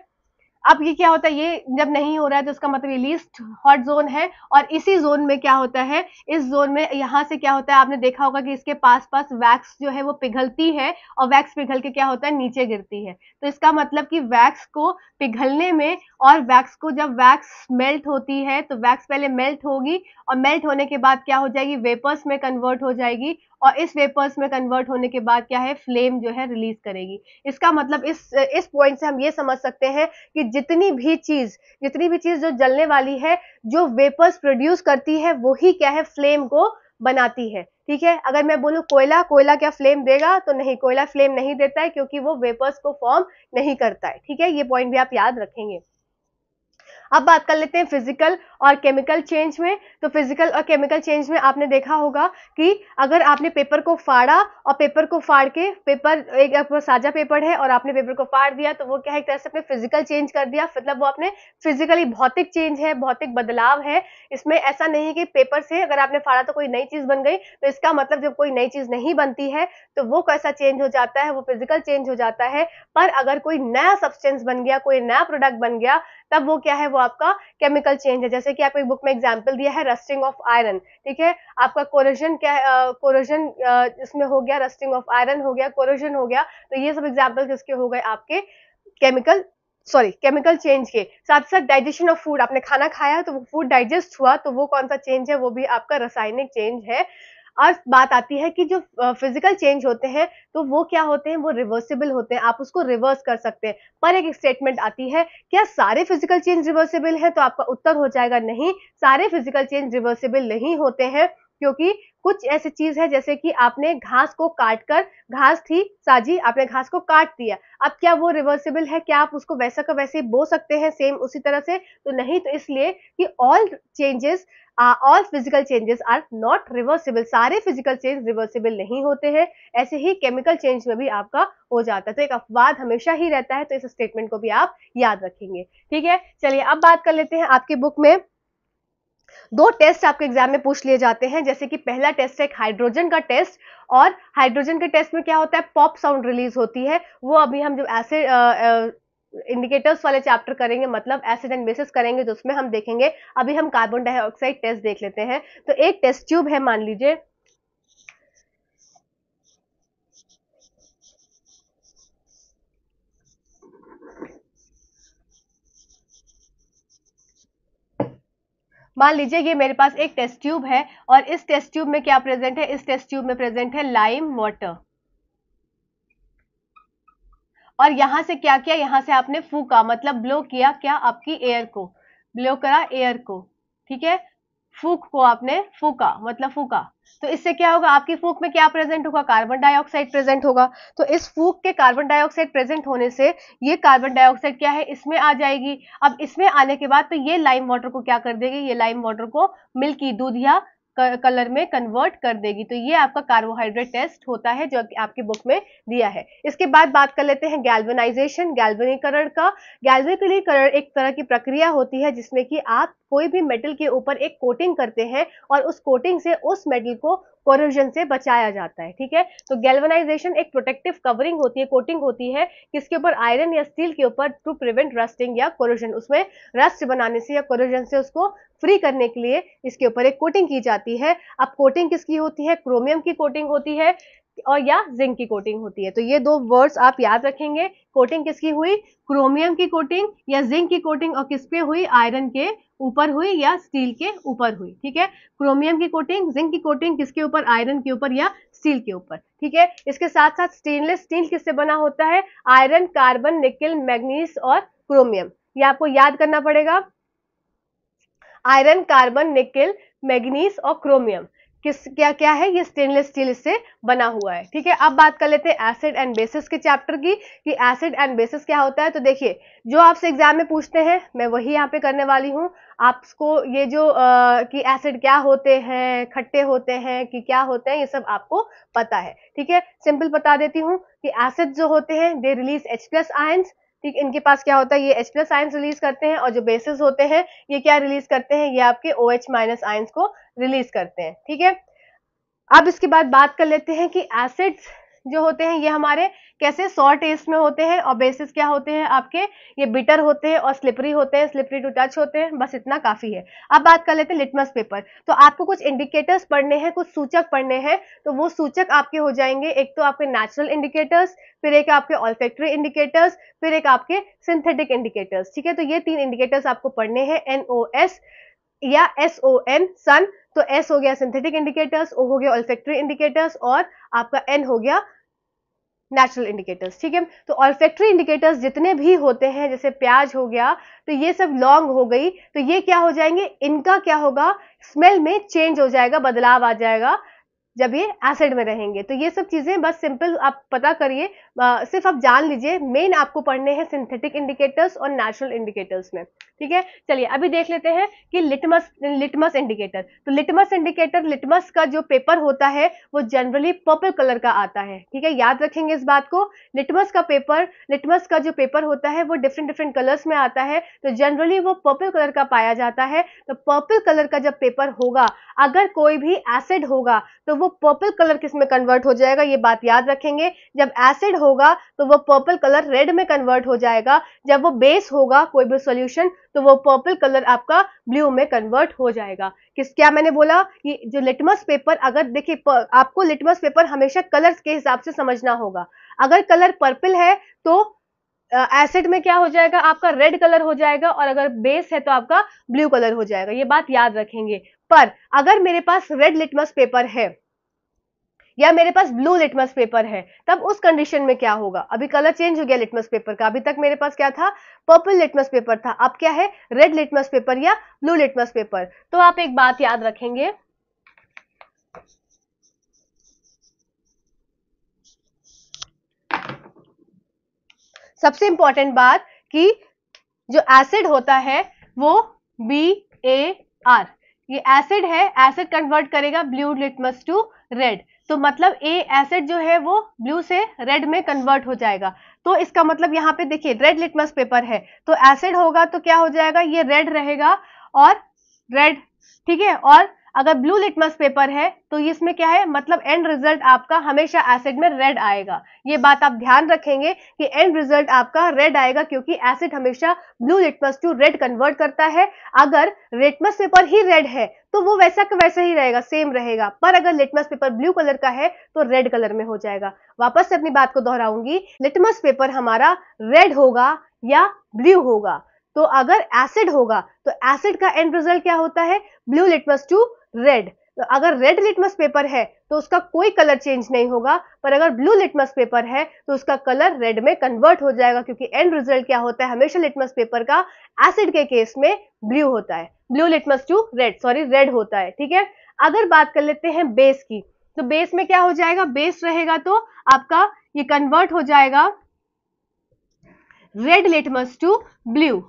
अब ये क्या होता है? ये जब नहीं हो रहा है तो इसका मतलब ये लीस्ट हॉट जोन है और इसी जोन में क्या होता है? इस जोन में यहाँ से क्या होता है? आपने देखा होगा कि इसके पास पास वैक्स जो है वो पिघलती है और वैक्स पिघल के क्या होता है? नीचे गिरती है। तो इसका मतलब कि वैक्स को पिघलने में और वैक्स को जब वैक्स मेल्ट होती है तो वैक्स पहले मेल्ट होगी और मेल्ट होने के बाद क्या हो जाएगी? वेपर्स में कन्वर्ट हो जाएगी और इस वेपर्स में कन्वर्ट होने के बाद क्या है? फ्लेम जो है रिलीज़ करेगी। इसका मतलब इस इस पॉइंट से हम ये समझ सकते हैं कि जितनी भी चीज़, जितनी भी चीज़ जो जलने वाली है, जो वेपर्स प्रोड्यूस करती है, वही क्या है? फ्लेम को बनाती है। ठीक है? अगर मैं बोलूँ कोयला कोयला क्या फ्लेम देगा? तो नहीं, कोयला फ्लेम नहीं देता है, क्योंकि वो वेपर्स को फॉर्म नहीं करता है। ठीक है? ये पॉइंट भी आप याद रखेंगे। अब बात कर लेते हैं फ़िज़िकल और केमिकल चेंज में। तो फ़िज़िकल और केमिकल चेंज में आपने देखा होगा कि अगर आपने पेपर को फाड़ा और पेपर को फाड़ के पेपर एक साझा पेपर है और आपने पेपर को फाड़ दिया तो वो क्या है? एक तरह से अपने फ़िज़िकल चेंज कर दिया। मतलब वो आपने फिजिकली भौतिक चेंज है, भौतिक बदलाव है। इसमें ऐसा नहीं कि पेपर से अगर आपने फाड़ा तो कोई नई चीज़ बन गई तो इसका मतलब जब कोई नई चीज़ नहीं बनती है तो वो कैसा चेंज हो जाता है? वो फ़िज़िकल चेंज हो जाता है। पर अगर कोई नया सब्सटेंस बन गया, कोई नया प्रोडक्ट बन गया तब वो क्या है, वो आपका केमिकल चेंज है। जैसे कि आपको एक बुक में एग्ज़ाम्पल दिया है रस्टिंग ऑफ़ आयरन ठीक है? आपका कोरोजन क्या है कोरोजन इसमें हो गया रस्टिंग ऑफ़ आयरन हो गया कोरोजन हो गया तो ये सब एग्ज़ाम्पल किसके हो गए? आपके केमिकल सॉरी केमिकल चेंज के। साथ साथ डाइजेशन ऑफ़ फ़ूड आपने खाना खाया तो वो फ़ूड डाइजेस्ट हुआ तो वो कौन सा चेंज है? वो भी आपका रासायनिक चेंज है। और बात आती है कि जो फ़िज़िकल चेंज होते हैं तो वो क्या होते हैं? वो रिवर्सिबल होते हैं। आप उसको रिवर्स कर सकते हैं। पर एक स्टेटमेंट आती है, क्या सारे फ़िज़िकल चेंज रिवर्सिबल है? तो आपका उत्तर हो जाएगा, नहीं, सारे फ़िज़िकल चेंज रिवर्सिबल नहीं होते हैं, क्योंकि कुछ ऐसी चीज़ है जैसे कि आपने घास को काट कर घास थी साजी आपने घास को काट दिया। अब क्या वो रिवर्सिबल है? क्या आप उसको वैसा का वैसे बो सकते हैं सेम उसी तरह से? तो नहीं तो इसलिए कि all changes all physical changes are not reversible सारे फ़िज़िकल चेंज रिवर्सिबल नहीं होते हैं। ऐसे ही केमिकल चेंज में भी आपका हो जाता है। तो एक अपवाद हमेशा ही रहता है। तो इस स्टेटमेंट को भी आप याद रखेंगे। ठीक है? चलिए, अब बात कर लेते हैं आपकी बुक में। दो टेस्ट आपके एग्ज़ाम में पूछ लिए जाते हैं, जैसे कि पहला टेस्ट है हाइड्रोजन का टेस्ट और हाइड्रोजन के टेस्ट में क्या होता है, पॉप साउंड रिलीज़ होती है। वो अभी हम जो ऐसे इंडिकेटर्स वाले चैप्टर करेंगे मतलब एसिड एंड बेसिस करेंगे जिसमें उसमें हम देखेंगे। अभी हम कार्बन डाइऑक्साइड टेस्ट देख लेते हैं। तो एक टेस्ट ट्यूब है, मान लीजिए मान लीजिए ये मेरे पास एक टेस्ट ट्यूब है और इस टेस्ट ट्यूब में क्या प्रेजेंट है? इस टेस्ट ट्यूब में प्रेजेंट है लाइम वाटर और यहाँ से क्या किया? यहाँ से आपने फूका मतलब ब्लो किया क्या? आपकी एयर को ब्लो करा एयर को, ठीक है? फूक को आपने फूका मतलब फूका। तो इससे क्या होगा? आपकी फूक में क्या प्रेजेंट होगा? कार्बन डाइऑक्साइड प्रेजेंट होगा। तो इस फूक के कार्बन डाइऑक्साइड प्रेजेंट होने से ये कार्बन डाइऑक्साइड क्या है? इसमें आ जाएगी। अब इसमें आने के बाद तो ये लाइम वाटर को क्या कर देगी? ये लाइम वाटर को मिल्की दूध या कलर में कन्वर्ट कर देगी। तो ये आपका कार्बोहाइड्रेट टेस्ट होता है जो आपकी बुक में दिया है। इसके बाद बात कर लेते हैं गैल्वेनाइजेशन गैल्वेनीकरण का। गैल्वेनीकरण एक तरह की प्रक्रिया होती है जिसमें कि आप कोई भी मेटल के ऊपर एक कोटिंग करते हैं और उस कोटिंग से, उस मेटल को कोरोजन से बचाया जाता है, ठीक है? तो गैल्वेनाइजेशन एक प्रोटेक्टिव कवरिंग होती है कोटिंग होती है, किसके ऊपर? आयरन या स्टील के ऊपर टू प्रिवेंट रस्टिंग या कोरोजन उसमें रस्ट बनाने से या कोरोजन से उसको फ्री करने के लिए इसके ऊपर एक कोटिंग की जाती है। अब कोटिंग किसकी होती है? क्रोमियम की कोटिंग होती है और या जिंक की कोटिंग होती है। तो ये दो वर्ड्स आप याद रखेंगे। कोटिंग किसकी हुई? क्रोमियम की कोटिंग या जिंक की कोटिंग और किस पे हुई? आयरन के ऊपर हुई या स्टील के ऊपर हुई, ठीक है? क्रोमियम की कोटिंग, जिंक की कोटिंग किसके ऊपर? आयरन के ऊपर या स्टील के ऊपर, ठीक है? इसके साथ साथ स्टेनलेस स्टील किससे बना होता है? आयरन, कार्बन, निकल मैग्नीस और क्रोमियम। ये आपको याद करना पड़ेगा। आयरन, कार्बन, निकल मैग्नीस और क्रोमियम। किस क्या क्या है? ये स्टेनलेस स्टील इससे बना हुआ है ठीक है? अब बात कर लेते हैं एसिड एंड बेसिस के चैप्टर की कि एसिड एंड बेसिस क्या होता है? तो देखिए जो आपसे एग्ज़ाम में पूछते हैं मैं वही यहाँ पे करने वाली हूँ। आपको ये जो आ, कि एसिड क्या होते हैं खट्टे होते हैं कि क्या होते हैं ये सब आपको पता है ठीक है? सिंपल बता देती हूँ कि एसिड जो होते हैं they release H plus ions ठीक इनके पास क्या होता है? ये एच प्लस आयन्स रिलीज़ करते हैं और जो बेसिस होते हैं, ये क्या रिलीज़ करते हैं? ये आपके ओ OH माइनस आयन्स को रिलीज़ करते हैं, ठीक है? अब इसके बाद बात कर लेते हैं कि एसिड्स जो होते हैं, ये हमारे कैसे सॉर टेस्ट में होते हैं और बेसिस क्या होते हैं, आपके ये बिटर होते हैं और स्लिपरी होते हैं, स्लिपरी टू टच होते हैं, बस इतना काफ़ी है। अब बात कर लेते हैं लिटमस पेपर। तो आपको कुछ इंडिकेटर्स पढ़ने हैं, कुछ सूचक पढ़ने हैं तो वो सूचक आपके हो जाएँगे। एक तो आपके नेचुरल इंडिकेटर्स फिर एक आपके ऑल्फेक्ट्री इंडिकेटर्स फिर एक आपके सिंथेटिक इंडिकेटर्स ठीक है? तो ये तीन इंडिकेटर्स आपको पढ़ने हैं एनओएस या एस ओ एन सन तो एस हो गया सिंथेटिक इंडिकेटर्स ओ हो गया ऑल्फेक्ट्री इंडिकेटर्स और आपका एन हो गया नेचुरल इंडिकेटर्स ठीक है? तो ऑल्फेक्ट्री इंडिकेटर्स जितने भी होते हैं, जैसे प्याज हो गया तो ये सब लॉन्ग हो गई तो ये क्या हो जाएँगे? इनका क्या होगा? स्मेल में चेंज हो जाएगा, बदलाव आ जाएगा, जब ये एसिड में रहेंगे। तो ये सब चीज़ें बस सिंपल आप पता करिए सिर्फ़ आप जान लीजिए मेन आपको पढ़ने हैं सिंथेटिक इंडिकेटर्स और नेचुरल इंडिकेटर्स में। ठीक है? चलिए, अभी देख लेते हैं कि लिटमस लिटमस इंडिकेटर तो लिटमस इंडिकेटर लिटमस का जो पेपर होता है, वो जनरली पर्पल कलर का आता है। ठीक है? याद रखेंगे इस बात को। लिटमस का पेपर लिटमस का जो पेपर होता है, वो डिफरेंट डिफरेंट कलर्स में आता है। तो जनरली वो पर्पल कलर का पाया जाता है। तो पर्पल कलर का जब पेपर होगा, अगर कोई भी एसिड होगा तो वो पर्पल कलर किसमें कन्वर्ट हो जाएगा, ये बात याद रखेंगे। जब एसिड होगा तो वो पर्पल कलर रेड में कन्वर्ट हो जाएगा। जब वो बेस होगा, कोई भी सोल्यूशन तो वो पर्पल कलर आपका ब्लू में कन्वर्ट हो जाएगा। किस, क्या मैंने बोला? कि जो लिटमस पेपर अगर देखिए आपको लिटमस पेपर हमेशा कलर के हिसाब से समझना होगा। अगर कलर पर्पल है तो एसिड में क्या हो जाएगा? आपका रेड कलर हो जाएगा और अगर बेस है तो आपका ब्लू कलर हो जाएगा। ये बात याद रखेंगे। पर, अगर मेरे पास रेड लिटमस पेपर है या मेरे पास ब्लू लिटमस पेपर है, तब उस कंडीशन में क्या होगा? अभी कलर चेंज हो गया लिटमस पेपर का। अभी तक मेरे पास क्या था? पर्पल लिटमस पेपर था। अब क्या है? रेड लिटमस पेपर या ब्लू लिटमस पेपर तो आप एक बात याद रखेंगे। सबसे इंपॉर्टेंट बात कि जो एसिड होता है, वो बी ए आर ये एसिड है एसिड कन्वर्ट करेगा ब्लू लिटमस टू रेड तो मतलब ए एसिड जो है वो ब्लू से रेड में कन्वर्ट हो जाएगा। तो इसका मतलब यहाँ पे देखिए रेड लिटमस पेपर है। तो एसिड होगा तो क्या हो जाएगा? ये रेड रहेगा और रेड ठीक है? और अगर ब्लू लिटमस पेपर है तो इसमें क्या है? मतलब एंड रिज़ल्ट आपका हमेशा एसिड में रेड आएगा। ये बात आप ध्यान रखेंगे कि एंड रिज़ल्ट आपका रेड आएगा क्योंकि एसिड हमेशा blue litmus to red convert करता है। अगर लिटमस पेपर ही रेड है तो वो वैसा का वैसा ही रहेगा सेम रहेगा। पर अगर लिटमस पेपर ब्लू कलर का है तो रेड कलर में हो जाएगा। वापस से अपनी बात को दोहराऊँगी। लिटमस पेपर हमारा रेड होगा या ब्लू होगा। तो अगर एसिड होगा तो एसिड का एंड रिज़ल्ट क्या होता है? ब्लू लिटमस टू रेड तो अगर रेड लिटमस पेपर है तो उसका कोई कलर चेंज नहीं होगा, पर अगर ब्लू लिटमस पेपर है तो उसका कलर रेड में कन्वर्ट हो जाएगा, क्योंकि एंड रिज़ल्ट क्या होता है? हमेशा लिटमस पेपर का एसिड के केस में ब्लू होता है। Blue litmus to red sorry red होता है, ठीक है? अगर बात कर लेते हैं बेस की तो बेस में क्या हो जाएगा? बेस रहेगा तो आपका ये कन्वर्ट हो जाएगा रेड लिटमस टू ब्लू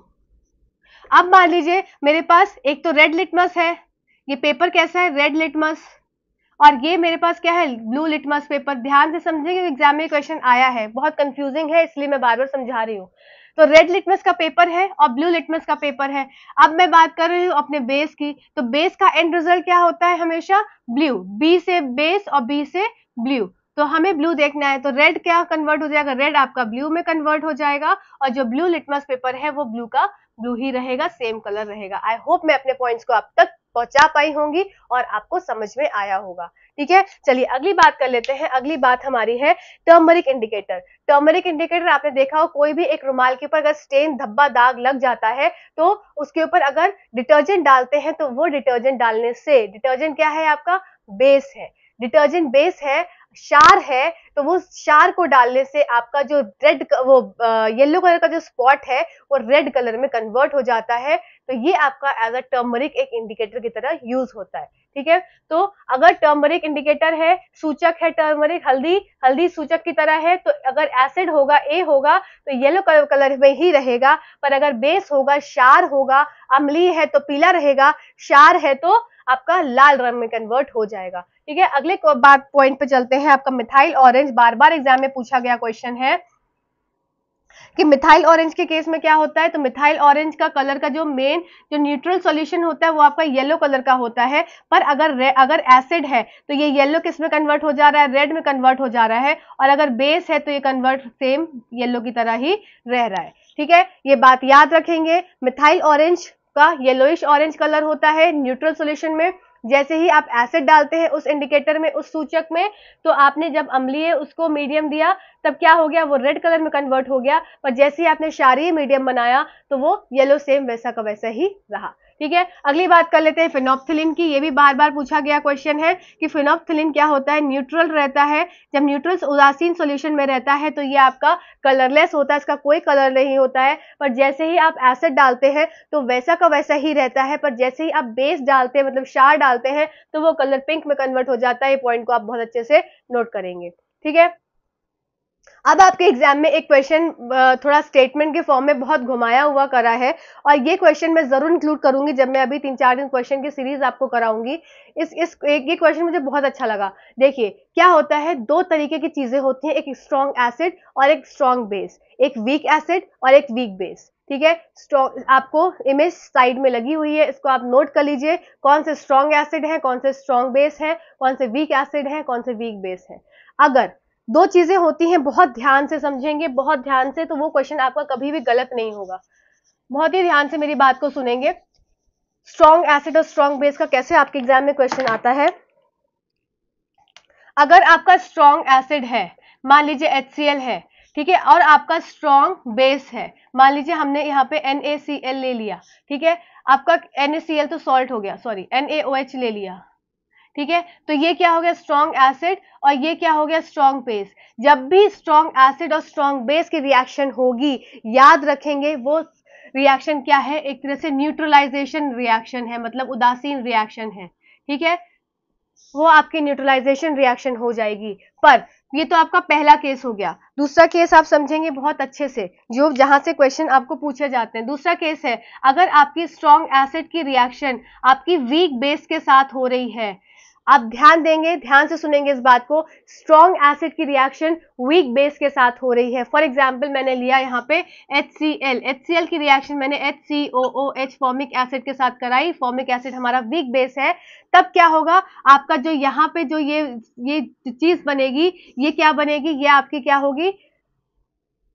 अब मान लीजिए मेरे पास एक तो रेड लिटमस है ये पेपर कैसा है? रेड लिटमस और ये मेरे पास क्या है? ब्लू लिटमस पेपर ध्यान से समझेंगे एग्ज़ाम में क्वेश्चन आया है। बहुत कंफ्यूजिंग है, इसलिए मैं बार बार समझा रही हूँ। तो रेड लिटमस का पेपर है और ब्लू लिटमस का पेपर है। अब मैं बात कर रही हूँ अपने बेस की। तो बेस का एंड रिज़ल्ट क्या होता है हमेशा? ब्लू बी से बेस और बी से ब्लू तो हमें ब्लू देखना है। तो रेड क्या कन्वर्ट हो जाएगा? रेड आपका ब्लू में कन्वर्ट हो जाएगा और जो ब्लू लिटमस पेपर है वो ब्लू का ब्लू ही रहेगा सेम कलर रहेगा। आई होप मैं अपने पॉइंट्स को आप तक पहुँचा पाई होंगी और आपको समझ में आया होगा। ठीक है? चलिए अगली बात कर लेते हैं। अगली बात हमारी है टर्मरिक इंडिकेटर टर्मरिक इंडिकेटर आपने देखा हो, कोई भी एक रुमाल के ऊपर अगर स्टेन धब्बा, दाग लग जाता है तो उसके ऊपर अगर डिटर्जेंट डालते हैं तो वो डिटर्जेंट डालने से डिटर्जेंट क्या है आपका? बेस है। डिटर्जेंट बेस है शार है तो वो शार को डालने से आपका जो रेड वो येलो कलर का जो स्पॉट है, वो रेड कलर में कन्वर्ट हो जाता है। तो ये आपका एज अ टर्मरिक एक इंडिकेटर की तरह यूज़ होता है, ठीक है? तो अगर टर्मरिक इंडिकेटर है, सूचक है टर्मरिक हल्दी हल्दी सूचक की तरह है तो अगर एसिड होगा ए होगा तो येलो कलर में ही रहेगा। पर अगर बेस होगा शार होगा, अम्लीय है तो पीला रहेगा शार है तो आपका लाल रंग में कन्वर्ट हो जाएगा, ठीक है? अगले बात पॉइंट पे चलते हैं। आपका मिथाइल ऑरेंज बार बार एग्ज़ाम में पूछा गया क्वेश्चन है। कि मिथाइल ऑरेंज के केस में क्या होता है? तो मिथाइल ऑरेंज का कलर का जो मेन जो न्यूट्रल सॉल्यूशन होता है, वो आपका येलो कलर का होता है। पर अगर अगर एसिड है तो ये येलो किसमें कन्वर्ट हो जा रहा है? रेड में कन्वर्ट हो जा रहा है। और अगर बेस है तो ये कन्वर्ट सेम येलो की तरह ही रह रहा है। ठीक है? ये बात याद रखेंगे। मिथाइल ऑरेंज का येलोइश ऑरेंज कलर होता है न्यूट्रल सोल्यूशन में। जैसे ही आप एसिड डालते हैं उस इंडिकेटर में, उस सूचक में तो आपने जब अम्लीय उसको मीडियम दिया, तब क्या हो गया? वो रेड कलर में कन्वर्ट हो गया। पर जैसे ही आपने क्षारीय मीडियम बनाया तो वो येलो सेम वैसा का वैसा ही रहा। ठीक है? अगली बात कर लेते हैं फिनोप्थिलिन की। ये भी बार बार पूछा गया क्वेश्चन है कि फिनोप्थिलिन क्या होता है? न्यूट्रल रहता है। जब न्यूट्रल उदासीन सोल्यूशन में रहता है तो ये आपका कलरलेस होता है। इसका कोई कलर नहीं होता है। पर जैसे ही आप एसिड डालते हैं तो वैसा का वैसा ही रहता है। पर जैसे ही आप बेस डालते हैं मतलब शार डालते हैं तो वो कलर पिंक में कन्वर्ट हो जाता है। ये पॉइंट को आप बहुत अच्छे से नोट करेंगे। ठीक है? अब आपके एग्ज़ाम में एक क्वेश्चन थोड़ा स्टेटमेंट के फॉर्म में बहुत घुमाया हुआ करा है और ये क्वेश्चन मैं ज़रूर इंक्लूड करूँगी जब मैं अभी तीन चार दिन क्वेश्चन की सीरीज़ आपको कराऊँगी। इस इस, एक, ये क्वेश्चन मुझे बहुत अच्छा लगा। देखिए, क्या होता है, दो तरीके की चीज़ें होती हैं, एक स्ट्रॉन्ग एसिड और एक स्ट्रॉन्ग बेस एक वीक एसिड और एक वीक बेस ठीक है? आपको इमेज साइड में लगी हुई है, इसको आप नोट कर लीजिए, कौन से स्ट्रॉन्ग एसिड है, कौन से स्ट्रॉन्ग बेस है, कौन से वीक एसिड है, कौन से वीक बेस है। अगर दो चीज़ें होती हैं, बहुत ध्यान से समझेंगे, बहुत ध्यान से तो वो क्वेश्चन आपका कभी भी गलत नहीं होगा। बहुत ही ध्यान से मेरी बात को सुनेंगे। स्ट्रॉन्ग एसिड और स्ट्रॉन्ग बेस का कैसे आपके एग्ज़ाम में क्वेश्चन आता है? अगर आपका स्ट्रॉन्ग एसिड है, मान लीजिए एच है, ठीक है, और आपका स्ट्रॉन्ग बेस है, मान लीजिए हमने यहाँ पे NaCl ले लिया, ठीक है, आपका NaCl तो सॉल्ट हो गया सॉरी NaOH ले लिया। ठीक है? तो ये क्या हो गया? स्ट्रॉन्ग एसिड और ये क्या हो गया? स्ट्रॉन्ग बेस जब भी स्ट्रॉन्ग एसिड और स्ट्रॉन्ग बेस की रिएक्शन होगी, याद रखेंगे वो रिएक्शन क्या है? एक तरह से न्यूट्रलाइजेशन रिएक्शन है मतलब उदासीन रिएक्शन है। ठीक है? वो आपकी न्यूट्रलाइजेशन रिएक्शन हो जाएगी। पर ये तो आपका पहला केस हो गया। दूसरा केस आप समझेंगे बहुत अच्छे से, जो जहाँ से क्वेश्चन आपको पूछे जाते हैं। दूसरा केस है, अगर आपकी स्ट्रॉन्ग एसिड की रिएक्शन आपकी वीक बेस के साथ हो रही है आप ध्यान देंगे, ध्यान से सुनेंगे इस बात को। स्ट्रॉन्ग एसिड की रिएक्शन वीक बेस के साथ हो रही है। फॉर एग्ज़ाम्पल मैंने लिया यहाँ पे HCl HCl की रिएक्शन मैंने H C O O H formic acid के साथ कराई। फॉर्मिक एसिड हमारा वीक बेस है। तब क्या होगा? आपका जो यहाँ पे जो ये ये चीज़ बनेगी, ये क्या बनेगी? ये आपकी क्या होगी?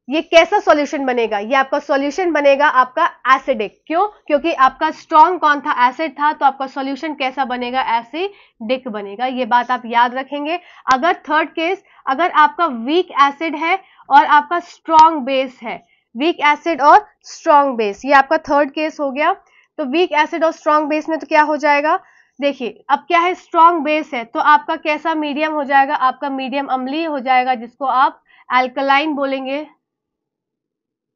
ये कैसा सॉल्यूशन बनेगा? ये आपका सॉल्यूशन बनेगा आपका एसिडिक क्यों? क्योंकि आपका स्ट्रॉन्ग कौन था? एसिड था तो आपका सॉल्यूशन कैसा बनेगा? एसिडिक बनेगा। ये बात आप याद रखेंगे। अगर थर्ड केस अगर आपका वीक एसिड है और आपका स्ट्रॉन्ग बेस है वीक एसिड और स्ट्रॉन्ग बेस ये आपका थर्ड केस हो गया। तो वीक एसिड और स्ट्रॉन्ग बेस में तो क्या हो जाएगा? देखिए, अब क्या है स्ट्रॉन्ग बेस है तो आपका कैसा मीडियम हो जाएगा? आपका मीडियम अम्लीय हो जाएगा, जिसको आप एल्कलाइन बोलेंगे।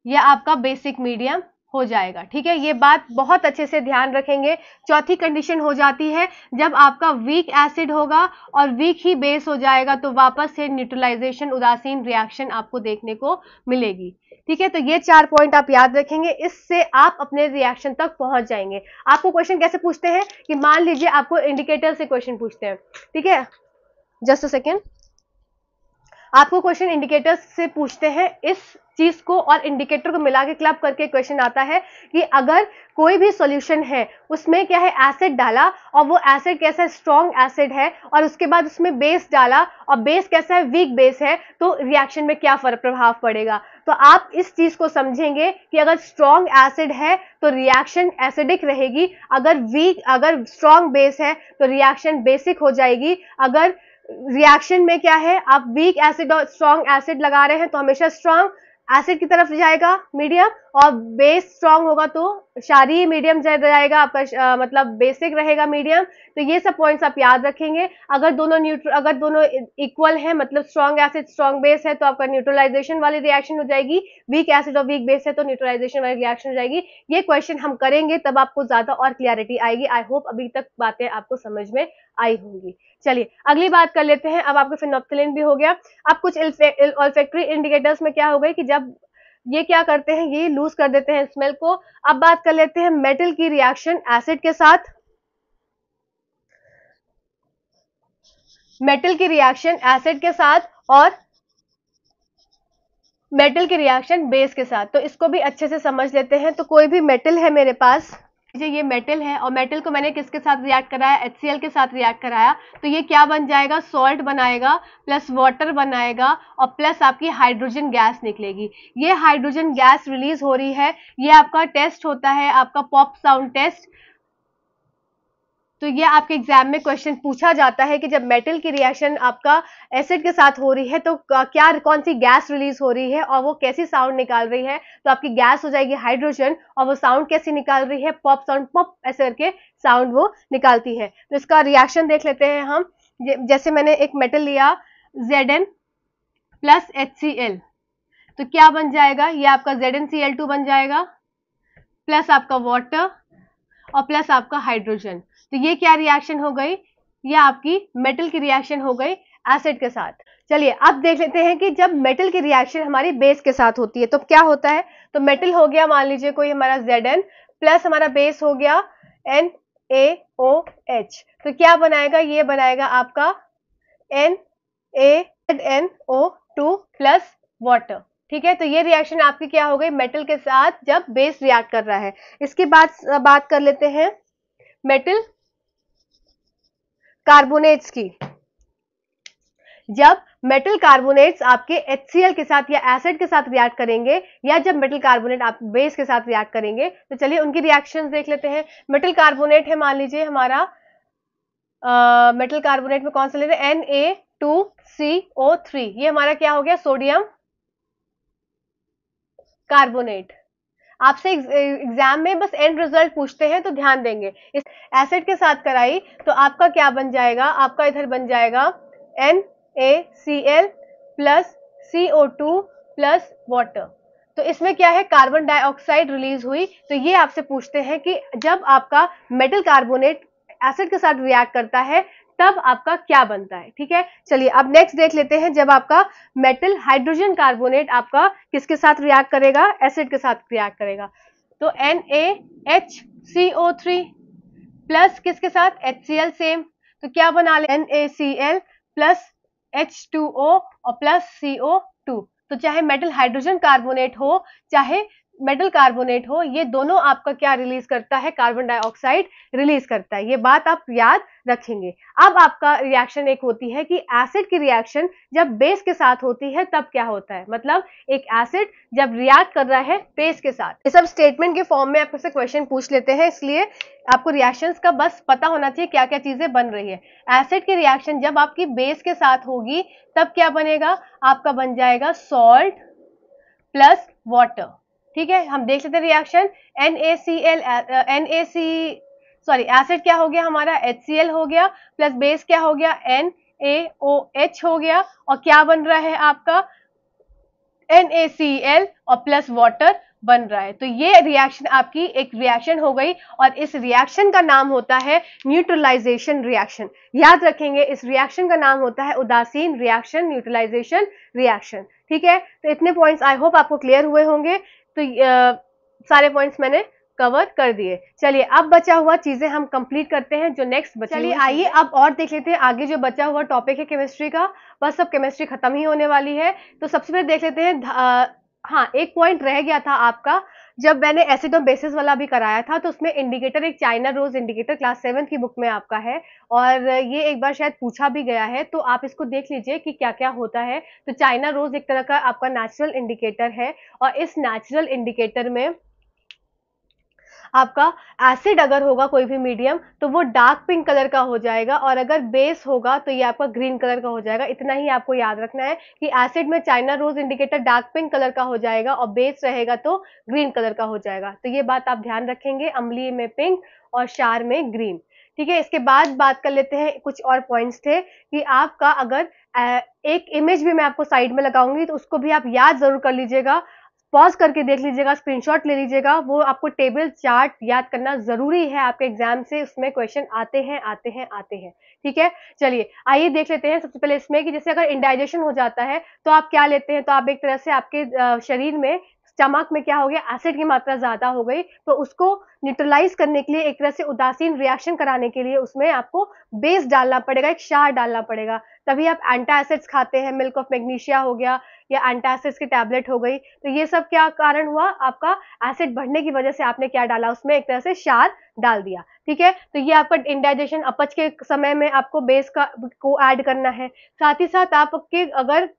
यह आपका बेसिक मीडियम हो जाएगा, ठीक है? ये बात बहुत अच्छे से ध्यान रखेंगे। चौथी कंडीशन हो जाती है, जब आपका वीक एसिड होगा और वीक ही बेस हो जाएगा तो वापस से न्यूट्रलाइजेशन उदासीन रिएक्शन आपको देखने को मिलेगी। ठीक है? तो ये चार पॉइंट आप याद रखेंगे, इससे आप अपने रिएक्शन तक पहुँच जाएँगे। आपको क्वेश्चन कैसे पूछते हैं? कि मान लीजिए आपको इंडिकेटर से क्वेश्चन पूछते हैं, ठीक है? जस्ट अ सेकेंड आपको क्वेश्चन इंडिकेटर से पूछते हैं, इस चीज़ को और इंडिकेटर को मिला के क्लब करके क्वेश्चन आता है कि अगर कोई भी सॉल्यूशन है, उसमें क्या है एसिड डाला और वो एसिड कैसा है? स्ट्रॉन्ग एसिड है और उसके बाद उसमें बेस डाला और बेस कैसा है? वीक बेस है तो रिएक्शन में क्या फ़र्क प्रभाव पड़ेगा? तो आप इस चीज़ को समझेंगे कि अगर स्ट्रॉन्ग एसिड है तो रिएक्शन एसिडिक रहेगी। अगर वीक अगर स्ट्रॉन्ग बेस है तो रिएक्शन बेसिक हो जाएगी। अगर रिएक्शन में क्या है, आप वीक एसिड और स्ट्रॉन्ग एसिड लगा रहे हैं तो हमेशा स्ट्रॉन्ग एसिड की तरफ़ जाएगा मीडियम और बेस स्ट्रांग होगा तो क्षारीय मीडियम जाएगा आपका आ, मतलब बेसिक रहेगा मीडियम तो ये सब पॉइंट्स आप याद रखेंगे। अगर दोनों न्यूट्र अगर दोनों इक्वल है मतलब स्ट्रॉन्ग एसिड स्ट्रॉन्ग बेस है तो आपका न्यूट्रलाइजेशन वाली रिएक्शन हो जाएगी। वीक एसिड और वीक बेस है तो न्यूट्रलाइजेशन वाली रिएक्शन हो जाएगी। ये क्वेश्चन हम करेंगे तब आपको ज़्यादा और क्लियरिटी आएगी। आई होप अभी तक बातें आपको समझ में आई होंगी। चलिए, अगली बात कर लेते हैं। अब आपको फिनोप्थिलिन भी हो गया। अब कुछ ऑल्फेक्ट्री इंडिकेटर्स में क्या हो गई कि जब ये क्या करते हैं, ये लूज कर देते हैं स्मेल को। अब बात कर लेते हैं मेटल की रिएक्शन एसिड के साथ। मेटल की रिएक्शन एसिड के साथ और मेटल की रिएक्शन बेस के साथ। तो इसको भी अच्छे से समझ लेते हैं। तो कोई भी मेटल है मेरे पास। ये मेटल है और मेटल को मैंने किसके साथ रिएक्ट कराया? एच के साथ रिएक्ट कराया। तो ये क्या बन जाएगा? सॉल्ट बनाएगा प्लस वाटर बनाएगा और प्लस आपकी हाइड्रोजन गैस निकलेगी। ये हाइड्रोजन गैस रिलीज़ हो रही है। ये आपका टेस्ट होता है, आपका पॉप साउंड टेस्ट तो ये आपके एग्ज़ाम में क्वेश्चन पूछा जाता है कि जब मेटल की रिएक्शन आपका एसिड के साथ हो रही है तो क्या कौन सी गैस रिलीज़ हो रही है और वो कैसी साउंड निकाल रही है? तो आपकी गैस हो जाएगी हाइड्रोजन और वो साउंड कैसी निकाल रही है? पॉप साउंड पॉप ऐसे करके साउंड वो निकालती है। तो इसका रिएक्शन देख लेते हैं हम। जैसे मैंने एक मेटल लिया Z N plus H C L तो क्या बन जाएगा? ये आपका Z N C L two बन जाएगा प्लस आपका वाटर और प्लस आपका हाइड्रोजन तो ये क्या रिएक्शन हो गई? ये आपकी मेटल की रिएक्शन हो गई एसिड के साथ. चलिए, अब देख लेते हैं कि जब मेटल की रिएक्शन हमारी बेस के साथ होती है तो क्या होता है? तो मेटल हो गया, मान लीजिए कोई हमारा जेड एन प्लस हमारा बेस हो गया एन ए ओ एच तो क्या बनाएगा? ये बनाएगा आपका N A N O two plus water ठीक है? तो ये रिएक्शन आपकी क्या हो गई? मेटल के साथ जब बेस रिएक्ट कर रहा है। इसके बाद बात कर लेते हैं मेटल कार्बोनेट्स की। जब मेटल कार्बोनेट्स आपके HCl के साथ या एसिड के साथ रिएक्ट करेंगे या जब मेटल कार्बोनेट आप बेस के साथ रिएक्ट करेंगे तो चलिए उनकी रिएक्शंस देख लेते हैं। मेटल कार्बोनेट है मान लीजिए हमारा मेटल कार्बोनेट में कौन सा लेते हैं? N A two C O three ये हमारा क्या हो गया? Sodium carbonate. आपसे एग्ज़ाम में बस एंड रिज़ल्ट पूछते हैं तो ध्यान देंगे। इस एसिड के साथ कराई तो आपका क्या बन जाएगा? आपका इधर बन जाएगा N A C L plus C O two plus water तो इसमें क्या है? कार्बन डाइऑक्साइड रिलीज़ हुई। तो ये आपसे पूछते हैं कि जब आपका मेटल कार्बोनेट एसिड के साथ रिएक्ट करता है तब आपका क्या बनता है, ठीक है? चलिए, अब नेक्स्ट देख लेते हैं जब आपका मेटल हाइड्रोजन कार्बोनेट आपका किसके साथ रिएक्ट करेगा? एसिड के साथ रिएक्ट करेगा। तो N A H C O three plus किसके साथ? एच सी एल सेम तो क्या बना ले? N A C L plus H two O और प्लस सी ओ टू तो चाहे मेटल हाइड्रोजन कार्बोनेट हो, चाहे मेटल कार्बोनेट हो, ये दोनों आपका क्या रिलीज़ करता है? कार्बन डाइऑक्साइड रिलीज़ करता है। ये बात आप याद रखेंगे। अब आपका रिएक्शन एक होती है कि एसिड की रिएक्शन जब बेस के साथ होती है, तब क्या होता है? मतलब एक एसिड जब रिएक्ट कर रहा है बेस के साथ। ये सब स्टेटमेंट के फॉर्म में आपसे क्वेश्चन पूछ लेते हैं, इसलिए आपको रिएक्शंस का बस पता होना चाहिए क्या क्या चीज़ें बन रही है। एसिड की रिएक्शन जब आपकी बेस के साथ होगी, तब क्या बनेगा? आपका बन जाएगा सॉल्ट प्लस वाटर ठीक है, हम देख लेते हैं reaction N A C L N A C sorry acid क्या हो गया हमारा? एच सी एल हो गया प्लस बेस क्या हो गया? एन ए ओ एच हो गया. और क्या बन रहा है आपका? एन ए सी एल और प्लस वाटर बन रहा है. तो ये रिएक्शन आपकी एक रिएक्शन हो गई और इस रिएक्शन का नाम होता है न्यूट्रलाइजेशन रिएक्शन याद रखेंगे, इस रिएक्शन का नाम होता है उदासीन रिएक्शन न्यूट्रलाइजेशन रिएक्शन ठीक है? तो इतने पॉइंट्स आई होप आपको क्लियर हुए होंगे. तो आ, सारे पॉइंट्स मैंने कवर कर दिए। चलिए अब बचा हुआ चीज़ें हम कंप्लीट करते हैं जो नेक्स्ट बचा चलिए आइए अब और देख लेते हैं आगे जो बचा हुआ टॉपिक है केमिस्ट्री का बस अब केमिस्ट्री खत्म ही होने वाली है। तो सबसे पहले देख लेते हैं हाँ एक पॉइंट रह गया था आपका जब मैंने एसिड और बेसिस वाला भी कराया था तो उसमें इंडिकेटर एक China rose indicator class seven की बुक में आपका है। और ये एक बार शायद पूछा भी गया है तो आप इसको देख लीजिए कि क्या क्या होता है। तो चाइना रोज एक तरह का आपका नेचुरल इंडिकेटर है, और इस नेचुरल इंडिकेटर में आपका एसिड अगर होगा कोई भी मीडियम तो वो डार्क पिंक कलर का हो जाएगा और अगर बेस होगा तो ये आपका ग्रीन कलर का हो जाएगा। इतना ही आपको याद रखना है कि एसिड में China rose indicator dark pink colour का हो जाएगा और बेस रहेगा तो ग्रीन कलर का हो जाएगा। तो ये बात आप ध्यान रखेंगे, अम्लीय में पिंक और शार में ग्रीन ठीक है, इसके बाद बात कर लेते हैं, कुछ और पॉइंट्स थे कि आपका अगर एक इमेज भी मैं आपको साइड में लगाऊँगी तो उसको भी आप याद ज़रूर कर लीजिएगा। पॉज करके देख लीजिएगा स्क्रीनशॉट ले लीजिएगा। वो आपको टेबल चार्ट याद करना ज़रूरी है आपके एग्ज़ाम से। उसमें क्वेश्चन आते हैं आते हैं आते हैं। ठीक है? चलिए, आइए देख लेते हैं सबसे पहले इसमें कि जैसे अगर इंडाइजेशन हो जाता है तो आप क्या लेते हैं? तो आप एक तरह से आपके शरीर में स्टमक में क्या हो गया? एसिड की मात्रा ज़्यादा हो गई। तो उसको न्यूट्रलाइज करने के लिए, एक तरह से उदासीन रिएक्शन कराने के लिए उसमें आपको बेस डालना पड़ेगा, एक शार डालना पड़ेगा। तभी आप एंटा एसिड्स खाते हैं मिल्क ऑफ़ मैग्नीशिया हो गया या एंटासिड्स की टैबलेट हो गई तो ये सब क्या कारण हुआ? आपका एसिड बढ़ने की वजह से आपने क्या डाला? उसमें एक तरह से शार डाल दिया, ठीक है? तो ये आपका इंडाइजेशन अपच के समय में आपको बेस का को ऐड करना है। साथ ही साथ आपके अगर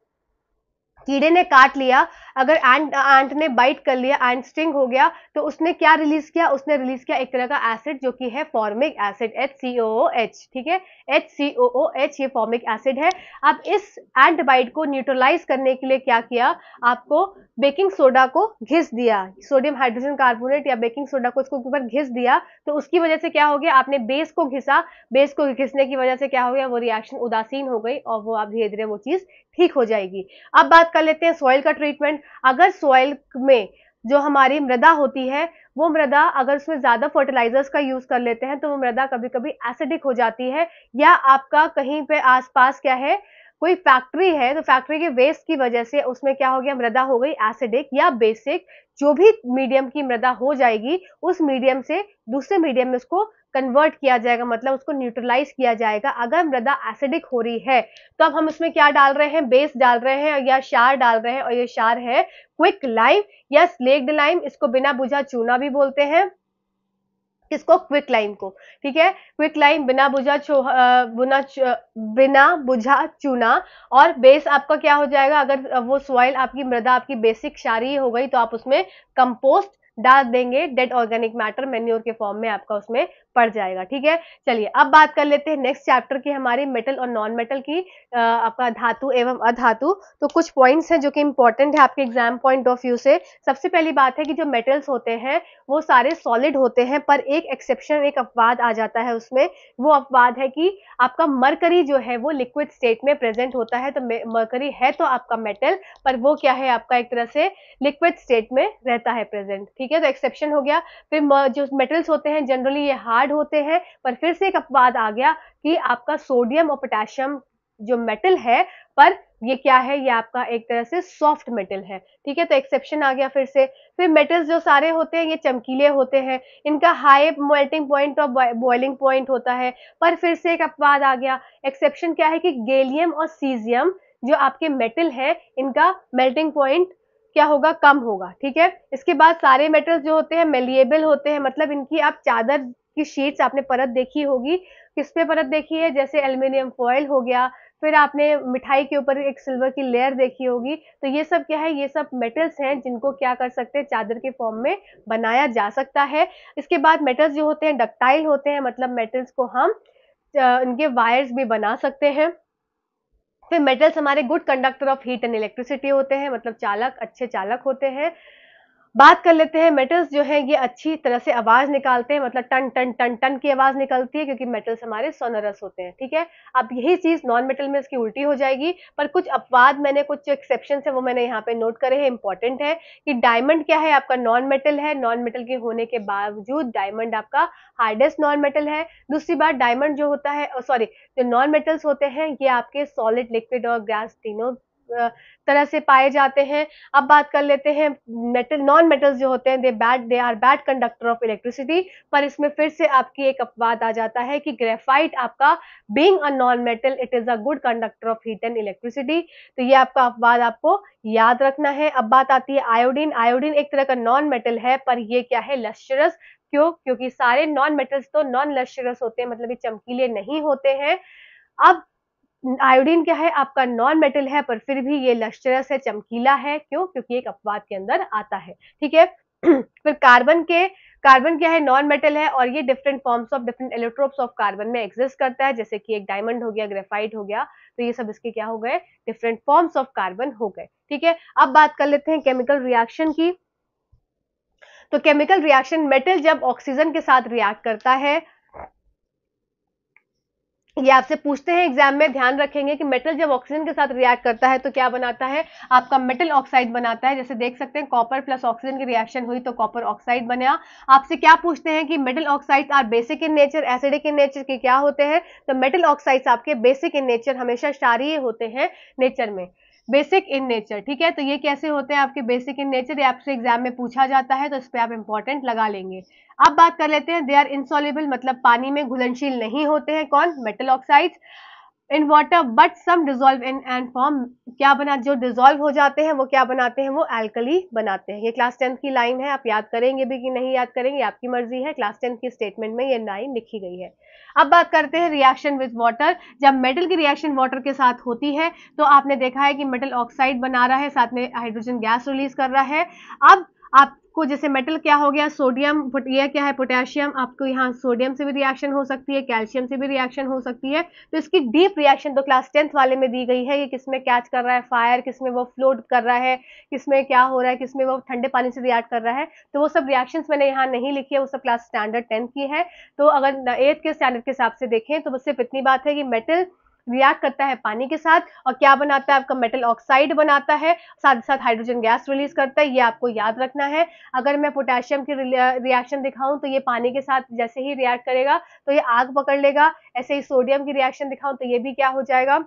कीड़े ने काट लिया, अगर एंट एंट ने बाइट कर लिया एंट स्टिंग हो गया तो उसने क्या रिलीज़ किया? उसने रिलीज़ किया एक तरह का एसिड जो कि है formic acid H C O H ठीक है? H C O O H ये फॉर्मिक एसिड है। अब इस एंट बाइट को न्यूट्रलाइज करने के लिए क्या किया? आपको बेकिंग सोडा को घिस दिया। सोडियम हाइड्रोजन कार्बोनेट या बेकिंग सोडा को इसको ऊपर घिस दिया तो उसकी वजह से क्या हो गया? आपने बेस को घिसा। बेस को घिसने की वजह से क्या हो गया? वो रिएक्शन उदासीन हो गई और वो आप धीरे धीरे वो चीज़ ठीक हो जाएगी। अब बात कर लेते हैं सॉइल का ट्रीटमेंट अगर सॉइल में जो हमारी मृदा होती है, वो मृदा अगर उसमें ज़्यादा फर्टिलाइजर्स का यूज़ कर लेते हैं तो वो मृदा कभी कभी एसिडिक हो जाती है या आपका कहीं पे आसपास क्या है, कोई फैक्ट्री है तो फैक्ट्री के वेस्ट की वजह से उसमें क्या हो गया, मृदा हो गई एसिडिक या बेसिक जो भी मीडियम की मृदा हो जाएगी, उस मीडियम से, दूसरे मीडियम में उसको कन्वर्ट किया जाएगा मतलब उसको न्यूट्रलाइज किया जाएगा। अगर मृदा एसिडिक हो रही है तो अब हम उसमें क्या डाल रहे हैं? बेस डाल रहे हैं या शार डाल रहे हैं और ये शार है क्विक लाइम या स्लेक्ड लाइम इसको बिना बुझा चूना भी बोलते हैं। किसको क्विक लाइम को, ठीक है? क्विक लाइम बिना बुझा चो बुना बिना बुझा चूना और बेस आपका क्या हो जाएगा? अगर वो सॉइल आपकी मृदा आपकी बेसिक क्षारीय हो गई तो आप उसमें कंपोस्ट डाल देंगे डेड ऑर्गेनिक मैटर मेन्योर के फॉर्म में आपका उसमें पड़ जाएगा, ठीक है? चलिए, अब बात कर लेते हैं नेक्स्ट चैप्टर की हमारी मेटल और नॉन मेटल की आपका धातु एवं अधातु। तो कुछ पॉइंट्स हैं जो कि इंपॉर्टेंट है आपके एग्ज़ाम पॉइंट ऑफ़ व्यू से। सबसे पहली बात है कि जो मेटल्स होते हैं, वो सारे सॉलिड होते हैं, पर एक एक्सेप्शन एक अपवाद आ जाता है उसमें। वो अपवाद है कि आपका मरकरी जो है वो लिक्विड स्टेट में प्रेजेंट होता है तो मरकरी है तो आपका मेटल पर वो क्या है आपका एक तरह से लिक्विड स्टेट में रहता है प्रेजेंट ठीक है? तो एक्सेप्शन हो गया। फिर जो मेटल्स होते हैं जनरली ये हार्ड होते हैं, पर फिर से एक अपवाद आ गया कि आपका सोडियम और पोटेशियम जो मेटल है, पर ये क्या है? ये आपका एक तरह से सॉफ्ट मेटल है। ठीक है तो एक्सेप्शन आ गया फिर से। फिर मेटल्स जो सारे होते हैं, ये चमकीले होते हैं। इनका हाई मेल्टिंग पॉइंट और बॉइलिंग पॉइंट होता है। पर फिर से एक अपवाद आ गया। एक्सेप्शन क्या है कि गेलियम और सीजियम जो आपके मेटल है, इनका मेल्टिंग पॉइंट क्या होगा? कम होगा। ठीक है? इसके बाद सारे मेटल्स जो होते हैं मेलिएबल होते हैं। मतलब इनकी आप चादर की शीट्स आपने परत देखी होगी। किस पे परत देखी है? जैसे एल्यूमिनियम फॉयल हो गया फिर आपने मिठाई के ऊपर एक सिल्वर की लेयर देखी होगी। तो ये सब क्या है? ये सब मेटल्स हैं जिनको क्या कर सकते हैं? चादर के फॉर्म में बनाया जा सकता है। इसके बाद मेटल्स जो होते हैं डक्टाइल होते हैं मतलब मेटल्स को हम इनके वायर्स भी बना सकते हैं। फिर मेटल्स हमारे good conductor of heat and electricity होते हैं मतलब चालक, अच्छे चालक होते हैं। बात कर लेते हैं मेटल्स जो है, ये अच्छी तरह से आवाज़ निकालते हैं मतलब टन टन टन टन की आवाज़ निकलती है, क्योंकि मेटल्स हमारे सोनरस होते हैं, ठीक है? अब यही चीज़ नॉन मेटल में इसकी उल्टी हो जाएगी, पर कुछ अपवाद मैंने, कुछ जो एक्सेप्शन है, वो मैंने यहाँ पे नोट करे हैं इंपॉर्टेंट है, कि डायमंड क्या है, आपका नॉन मेटल है नॉन मेटल के होने के बावजूद डायमंड आपका हार्डेस्ट नॉन मेटल है। दूसरी बात डायमंड जो होता है सॉरी जो नॉन मेटल्स होते हैं, ये आपके सॉलिड लिक्विड और गैस तीनों तरह से पाए जाते हैं। अब बात कर लेते हैं मेटल नॉन मेटल्स जो होते हैं they bad they are bad conductor of electricity पर इसमें फिर से आपकी एक अपवाद आ जाता है कि ग्रेफाइट आपका being a non metal it is a good conductor of heat and electricity तो ये आपका अपवाद आपको याद रखना है। अब बात आती है आयोडीन आयोडीन एक तरह का नॉन मेटल है, पर ये क्या है? लश्चरस क्यों? क्योंकि सारे नॉन मेटल्स तो नॉन लश्चरस होते हैं मतलब ये चमकीले नहीं होते हैं। अब आयोडीन क्या है? आपका नॉन मेटल है, पर फिर भी ये लश्चरस है, चमकीला है। क्यों? क्योंकि एक अपवाद के अंदर आता है। ठीक है? फिर कार्बन के कार्बन क्या है? नॉन मेटल है, और ये different forms of different allotropes of carbon में एग्जिस्ट करता है। जैसे कि एक डायमंड हो गया ग्रेफाइट हो गया तो ये सब इसके क्या हो गए? डिफरेंट फॉर्म्स ऑफ़ कार्बन हो गए। ठीक है? अब बात कर लेते हैं केमिकल रिएक्शन की। तो केमिकल रिएक्शन मेटल जब ऑक्सीजन के साथ रिएक्ट करता है ये आपसे पूछते हैं, एग्ज़ाम में ध्यान रखेंगे कि मेटल जब ऑक्सीजन के साथ रिएक्ट करता है तो क्या बनाता है? आपका मेटल ऑक्साइड बनाता है, जैसे देख सकते हैं कॉपर प्लस ऑक्सीजन की रिएक्शन हुई तो कॉपर ऑक्साइड बना। आपसे क्या पूछते हैं कि metal oxide are basic in nature acidic in nature के क्या होते हैं? तो मेटल ऑक्साइड्स आपके बेसिक इन नेचर हमेशा क्षारीय होते हैं नेचर में। बेसिक इन नेचर, ठीक है? तो ये कैसे होते हैं आपके बेसिक इन नेचर? आपसे एग्ज़ाम में पूछा जाता है तो इस पर आप इंपॉर्टेंट लगा लेंगे। अब बात कर लेते हैं दे आर इंसॉलेबल मतलब पानी में घुलनशील नहीं होते हैं कौन? Metal oxides in water but some dissolve in and form क्या बना, जो डिजोल्व हो जाते हैं, वो क्या बनाते हैं? वो एल्कली बनाते हैं। ये क्लास टेंथ की लाइन है, आप याद करेंगे भी कि नहीं याद करेंगे आपकी मर्ज़ी है। क्लास टेंथ की स्टेटमेंट में ये लाइन लिखी गई है। अब बात करते हैं रिएक्शन विद वाटर जब मेटल की रिएक्शन वाटर के साथ होती है तो आपने देखा है कि मेटल ऑक्साइड बना रहा है, साथ में हाइड्रोजन गैस रिलीज़ कर रहा है। अब आप आपको जैसे मेटल क्या हो गया? सोडियम ये क्या है? पोटेशियम आपको यहाँ सोडियम से भी रिएक्शन हो सकती है कैल्शियम से भी रिएक्शन हो सकती है। तो इसकी डीप रिएक्शन तो क्लास टेंथ वाले में दी गई है कि किसमें कैच कर रहा है? फायर किसमें वो फ्लोट कर रहा है? किसमें क्या हो रहा है? किसमें वो ठंडे पानी से रिएक्ट कर रहा है? तो वो सब रिएक्शन मैंने यहाँ नहीं लिखी है, वो सब क्लास स्टैंडर्ड टेंथ की है। तो अगर एट्थ के स्टैंडर्ड के हिसाब से देखें तो बस सिर्फ़ इतनी बात है कि मेटल रिएक्ट करता है पानी के साथ और क्या बनाता है? आपका मेटल ऑक्साइड बनाता है, साथ ही साथ हाइड्रोजन गैस रिलीज़ करता है, ये आपको याद रखना है। अगर मैं पोटेशियम की रिएक्शन दिखाऊँ तो ये पानी के साथ जैसे ही रिएक्ट करेगा तो ये आग पकड़ लेगा। ऐसे ही सोडियम की रिएक्शन दिखाऊँ तो ये भी क्या हो जाएगा?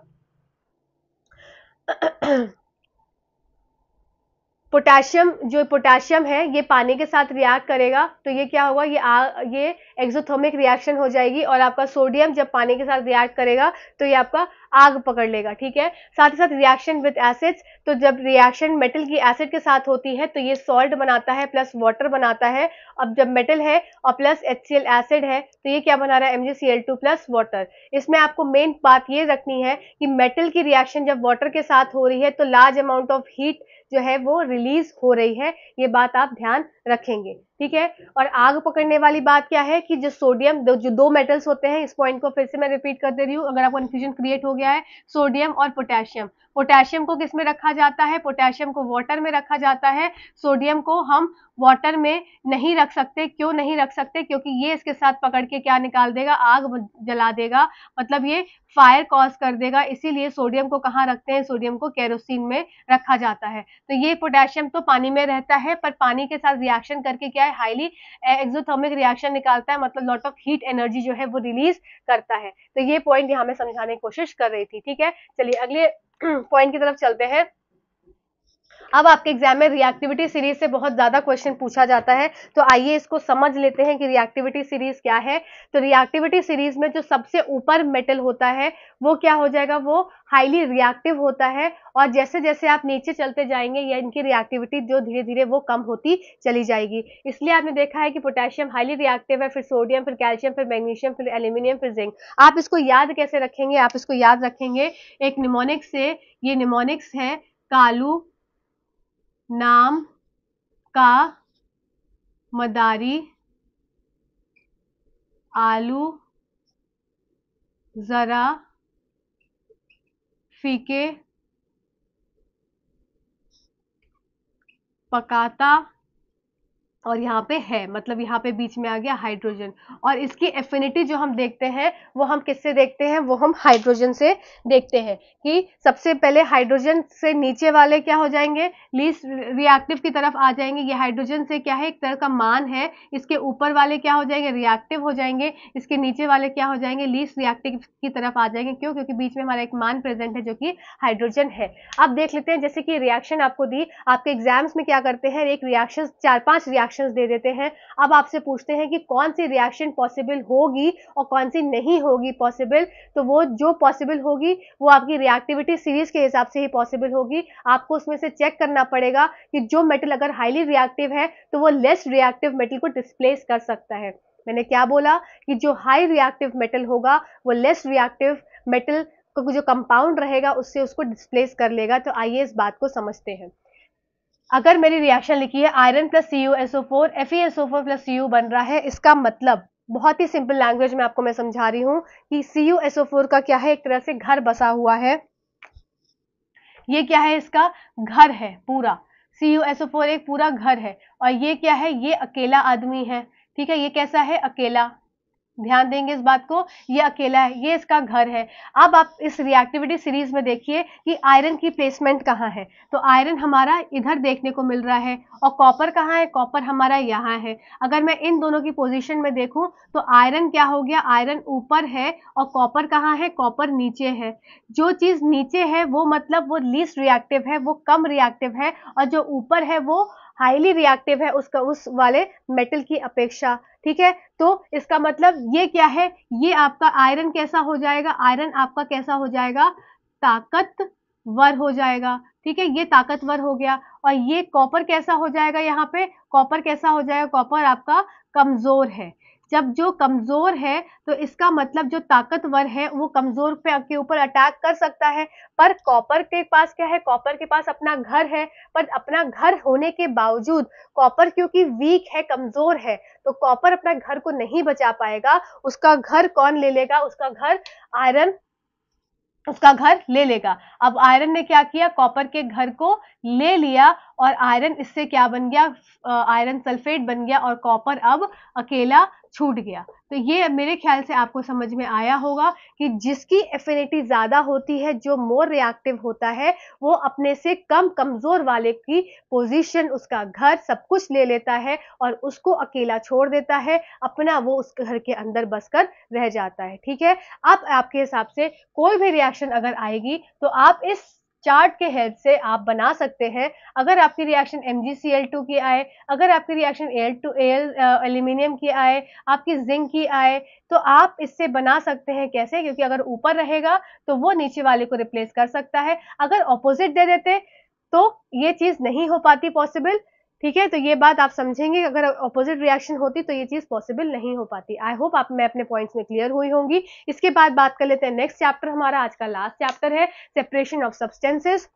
पोटेशियम जो पोटेशियम है ये पानी के साथ रिएक्ट करेगा तो ये क्या होगा ये आ, ये एक्सोथर्मिक रिएक्शन हो जाएगी और आपका सोडियम जब पानी के साथ रिएक्ट करेगा तो ये आपका आग पकड़ लेगा, ठीक है? साथ ही साथ रिएक्शन विद एसिड्स तो जब रिएक्शन मेटल की एसिड के साथ होती है तो ये सॉल्ट बनाता है प्लस वाटर बनाता है। अब जब मेटल है और प्लस एच एसिड है तो ये क्या बना रहा है? एम प्लस वाटर इसमें आपको मेन बात ये रखनी है कि मेटल की रिएक्शन जब वाटर के साथ हो रही है तो लार्ज अमाउंट ऑफ़ हीट जो है वो रिलीज़ हो रही है। ये बात आप ध्यान रखेंगे ठीक है? और आग पकड़ने वाली बात क्या है कि जो सोडियम दो, जो दो मेटल्स होते हैं इस पॉइंट को फिर से मैं रिपीट कर दे रही हूँ अगर आपको कन्फ्यूज़न क्रिएट हो गया है सोडियम और पोटेशियम पोटेशियम को किसमें रखा जाता है? पोटेशियम को वाटर में रखा जाता है। सोडियम को हम वाटर में नहीं रख सकते। क्यों नहीं रख सकते? क्योंकि ये इसके साथ पकड़ के क्या निकाल देगा? आग जला देगा। मतलब ये फायर कॉज कर देगा। इसीलिए सोडियम को कहाँ रखते हैं? सोडियम को केरोसिन में रखा जाता है। तो ये पोटेशियम तो पानी में रहता है, पर पानी के साथ रिएक्शन करके क्या है? हाईली एक्सोथर्मिक रिएक्शन निकालता है। मतलब लॉट ऑफ़ हीट एनर्जी जो है वो रिलीज़ करता है। तो ये पॉइंट यहाँ मैं समझाने की कोशिश कर रही थी। ठीक है? चलिए अगले पॉइंट की तरफ़ चलते हैं। अब आपके एग्ज़ाम में रिएक्टिविटी सीरीज़ से बहुत ज़्यादा क्वेश्चन पूछा जाता है तो आइए इसको समझ लेते हैं कि रिएक्टिविटी सीरीज़ क्या है। तो रिएक्टिविटी सीरीज़ में जो सबसे ऊपर मेटल होता है, वो क्या हो जाएगा? वो हाईली रिएक्टिव होता है और जैसे जैसे आप नीचे चलते जाएँगे, या इनकी रिएक्टिविटी जो धीरे धीरे वो कम होती चली जाएगी। इसलिए आपने देखा है कि पोटेशियम हाईली रिएक्टिव है, फिर सोडियम फिर कैल्शियम फिर मैग्नीशियम फिर एल्यूमिनियम फिर जिंक आप इसको याद कैसे रखेंगे? आप इसको याद रखेंगे, एक निमोनिक्स से, ये निमोनिक्स है, कालू नाम का मदारी आलू ज़रा फीके पकाता और यहाँ पे है मतलब यहाँ पे बीच में आ गया हाइड्रोजन और इसकी एफिनिटी जो हम देखते हैं, वो हम किससे देखते हैं? वो हम हाइड्रोजन से देखते हैं कि सबसे पहले हाइड्रोजन से नीचे वाले क्या हो जाएँगे? लीस्ट रिएक्टिव की तरफ़ आ जाएँगे. ये हाइड्रोजन से क्या है? एक तरह का मान है. इसके ऊपर वाले क्या हो जाएँगे? रिएक्टिव हो जाएँगे. इसके नीचे वाले क्या हो जाएँगे? लीस्ट रिएक्टिव की तरफ़ आ जाएँगे. क्यों? क्योंकि बीच में हमारा एक मान प्रेजेंट है जो कि हाइड्रोजन है. अब देख लेते हैं, जैसे कि रिएक्शन आपको दी, आपके एग्ज़ाम्स में क्या करते हैं? एक रिएक्शन चार पाँच रिएक्शन रिएक्शंस दे देते हैं। अब आपसे पूछते हैं कि कौन सी रिएक्शन पॉसिबल होगी और कौन सी नहीं होगी पॉसिबल तो वो जो पॉसिबल होगी, वो आपकी रिएक्टिविटी सीरीज़ के हिसाब से ही पॉसिबल होगी। आपको उसमें से चेक करना पड़ेगा कि जो मेटल अगर हाईली रिएक्टिव है तो वो लेस रिएक्टिव मेटल को डिस्प्लेस कर सकता है। मैंने क्या बोला कि जो हाई रिएक्टिव मेटल होगा, वो लेस रिएक्टिव मेटल को जो कंपाउंड रहेगा, उससे उसको डिस्प्लेस कर लेगा। तो आइए इस बात को समझते हैं। अगर मेरी रिएक्शन लिखी है iron plus C U S O four F E S O four plus C U बन रहा है, इसका मतलब बहुत ही सिंपल लैंग्वेज में आपको मैं समझा रही हूँ कि सी यू एसओ फोर का क्या है? एक तरह से घर बसा हुआ है। ये क्या है इसका? घर है, पूरा। सी यू एसओ फोर एक पूरा घर है। और ये क्या है? ये अकेला आदमी है। ठीक है, ये कैसा है? अकेला। ध्यान देंगे इस बात को, ये अकेला है, ये इसका घर है। अब आप इस रिएक्टिविटी सीरीज़ में देखिए कि आयरन की प्लेसमेंट कहाँ है। तो आयरन हमारा इधर देखने को मिल रहा है और कॉपर कहाँ है? कॉपर हमारा यहाँ है। अगर मैं इन दोनों की पोजीशन में देखूँ तो आयरन क्या हो गया? आयरन ऊपर है और कॉपर कहाँ है? कॉपर नीचे है। जो चीज़ नीचे है, वो मतलब वो लीस्ट रिएक्टिव है, वो कम रिएक्टिव है और जो ऊपर है, वो हाईली रिएक्टिव है उसका, उस वाले मेटल की अपेक्षा, ठीक है? तो इसका मतलब ये क्या है? ये आपका आयरन कैसा हो जाएगा? आयरन आपका कैसा हो जाएगा? ताकतवर हो जाएगा, ठीक है? ये ताकतवर हो गया और ये कॉपर कैसा हो जाएगा यहाँ पे? कॉपर कैसा हो जाएगा? कॉपर आपका कमज़ोर है। जब जो कमज़ोर है तो इसका मतलब जो ताकतवर है, वो कमज़ोर पे के ऊपर अटैक कर सकता है। पर कॉपर के पास क्या है? कॉपर के पास अपना घर है, पर अपना घर होने के बावजूद कॉपर क्योंकि वीक है, कमज़ोर है तो कॉपर अपना घर को नहीं बचा पाएगा। उसका घर कौन ले लेगा? उसका घर आयरन उसका घर ले लेगा। अब आयरन ने क्या किया? कॉपर के घर को ले लिया और आयरन इससे क्या बन गया? आयरन सल्फेट बन गया और कॉपर अब अकेला छूट गया। तो ये मेरे ख्याल से आपको समझ में आया होगा कि जिसकी एफिनिटी ज़्यादा होती है, जो मोर रिएक्टिव होता है, वो अपने से कम कमज़ोर वाले की पोजीशन उसका घर सब कुछ ले लेता है और उसको अकेला छोड़ देता है। अपना वो उस घर के अंदर बसकर रह जाता है, ठीक है? अब आपके हिसाब से कोई भी रिएक्शन अगर आएगी तो आप इस चार्ट के हेल्प से आप बना सकते हैं। अगर आपकी रिएक्शन MgCl2 की आए, अगर आपकी reaction L two L aluminium की आए, आपकी जिंक की आए तो आप इससे बना सकते हैं कैसे? क्योंकि अगर ऊपर रहेगा तो वो नीचे वाले को रिप्लेस कर सकता है। अगर ऑपोजिट दे देते तो ये चीज़ नहीं हो पाती पॉसिबल ठीक है? तो ये बात आप समझेंगे, अगर ऑपोजिट रिएक्शन होती तो ये चीज़ पॉसिबल नहीं हो पाती। आई होप आप, मैं अपने पॉइंट्स में क्लियर हुई होंगी। इसके बाद बात कर लेते हैं नेक्स्ट चैप्टर हमारा आज का लास्ट चैप्टर है सेपरेशन ऑफ़ सब्सटेंसेस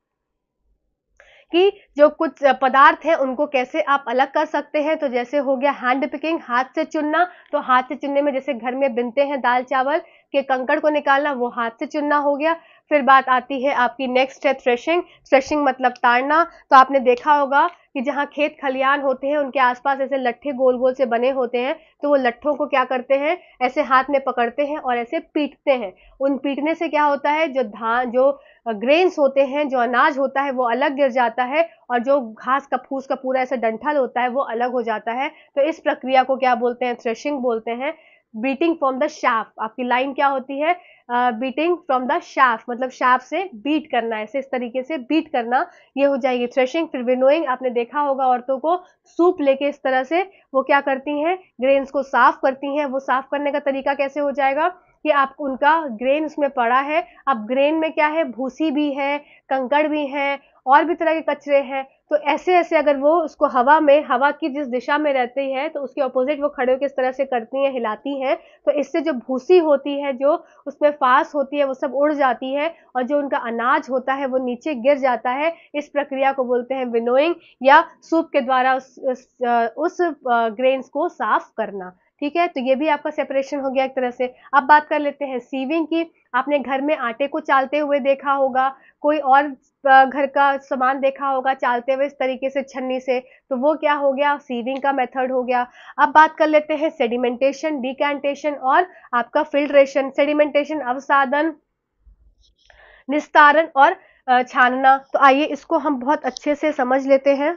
कि जो कुछ पदार्थ है, उनको कैसे आप अलग कर सकते हैं? तो जैसे हो गया हैंड पिकिंग हाथ से चुनना। तो हाथ से चुनने में जैसे घर में बिनते हैं दाल चावल, के कंकड़ को निकालना, वो हाथ से चुनना हो गया। फिर बात आती है आपकी नेक्स्ट है थ्रेशिंग थ्रेशिंग मतलब ताड़ना। तो आपने देखा होगा कि जहाँ खेत खलियान होते हैं, उनके आसपास ऐसे लट्ठे गोल गोल से बने होते हैं तो वो लट्ठों को क्या करते हैं, ऐसे हाथ में पकड़ते हैं और ऐसे पीटते हैं। उन पीटने से क्या होता है, जो धान, जो ग्रेन्स होते हैं, जो अनाज होता है, वो अलग गिर जाता है और जो घास का फूस का पूरा ऐसा डंठल होता है, वो अलग हो जाता है। तो इस प्रक्रिया को क्या बोलते हैं थ्रेशिंग बोलते हैं। बीटिंग फ्रॉम द शाफ आपकी लाइन क्या होती है बीटिंग फ्रॉम द शाफ मतलब शाफ से बीट करना ऐसे इस तरीके से बीट करना, ये हो जाएगी थ्रेशिंग फिर विनोइंग आपने देखा होगा औरतों को सूप लेके इस तरह से वो क्या करती हैं ग्रेन्स को साफ़ करती हैं, वो साफ़ करने का तरीका कैसे हो जाएगा कि आप उनका ग्रेन उसमें पड़ा है, अब ग्रेन में क्या है, भूसी भी है, कंकड़ भी है, और भी तरह के कचरे हैं तो ऐसे ऐसे अगर वो उसको हवा में हवा की जिस दिशा में रहती है तो उसके ऑपोजिट वो खड़े होकर इस तरह से करती हैं हिलाती हैं तो इससे जो भूसी होती है जो उसमें फास होती है वो सब उड़ जाती है और जो उनका अनाज होता है वो नीचे गिर जाता है इस प्रक्रिया को बोलते हैं विनोइंग या सूप के द्वारा उस उस, उस ग्रेन्स को साफ़ करना। ठीक है? तो ये भी आपका सेपरेशन हो गया एक तरह से। अब बात कर लेते हैं सीविंग की। आपने घर में आटे को चालते हुए देखा होगा, कोई और घर का सामान देखा होगा चालते हुए इस तरीके से छन्नी से। तो वो क्या हो गया? सीविंग का मेथड हो गया। अब बात कर लेते हैं सेडिमेंटेशन डिकैंटेशन और आपका फिल्ट्रेशन सेडिमेंटेशन अवसादन, निस्तारण और छानना। तो आइए इसको हम बहुत अच्छे से समझ लेते हैं।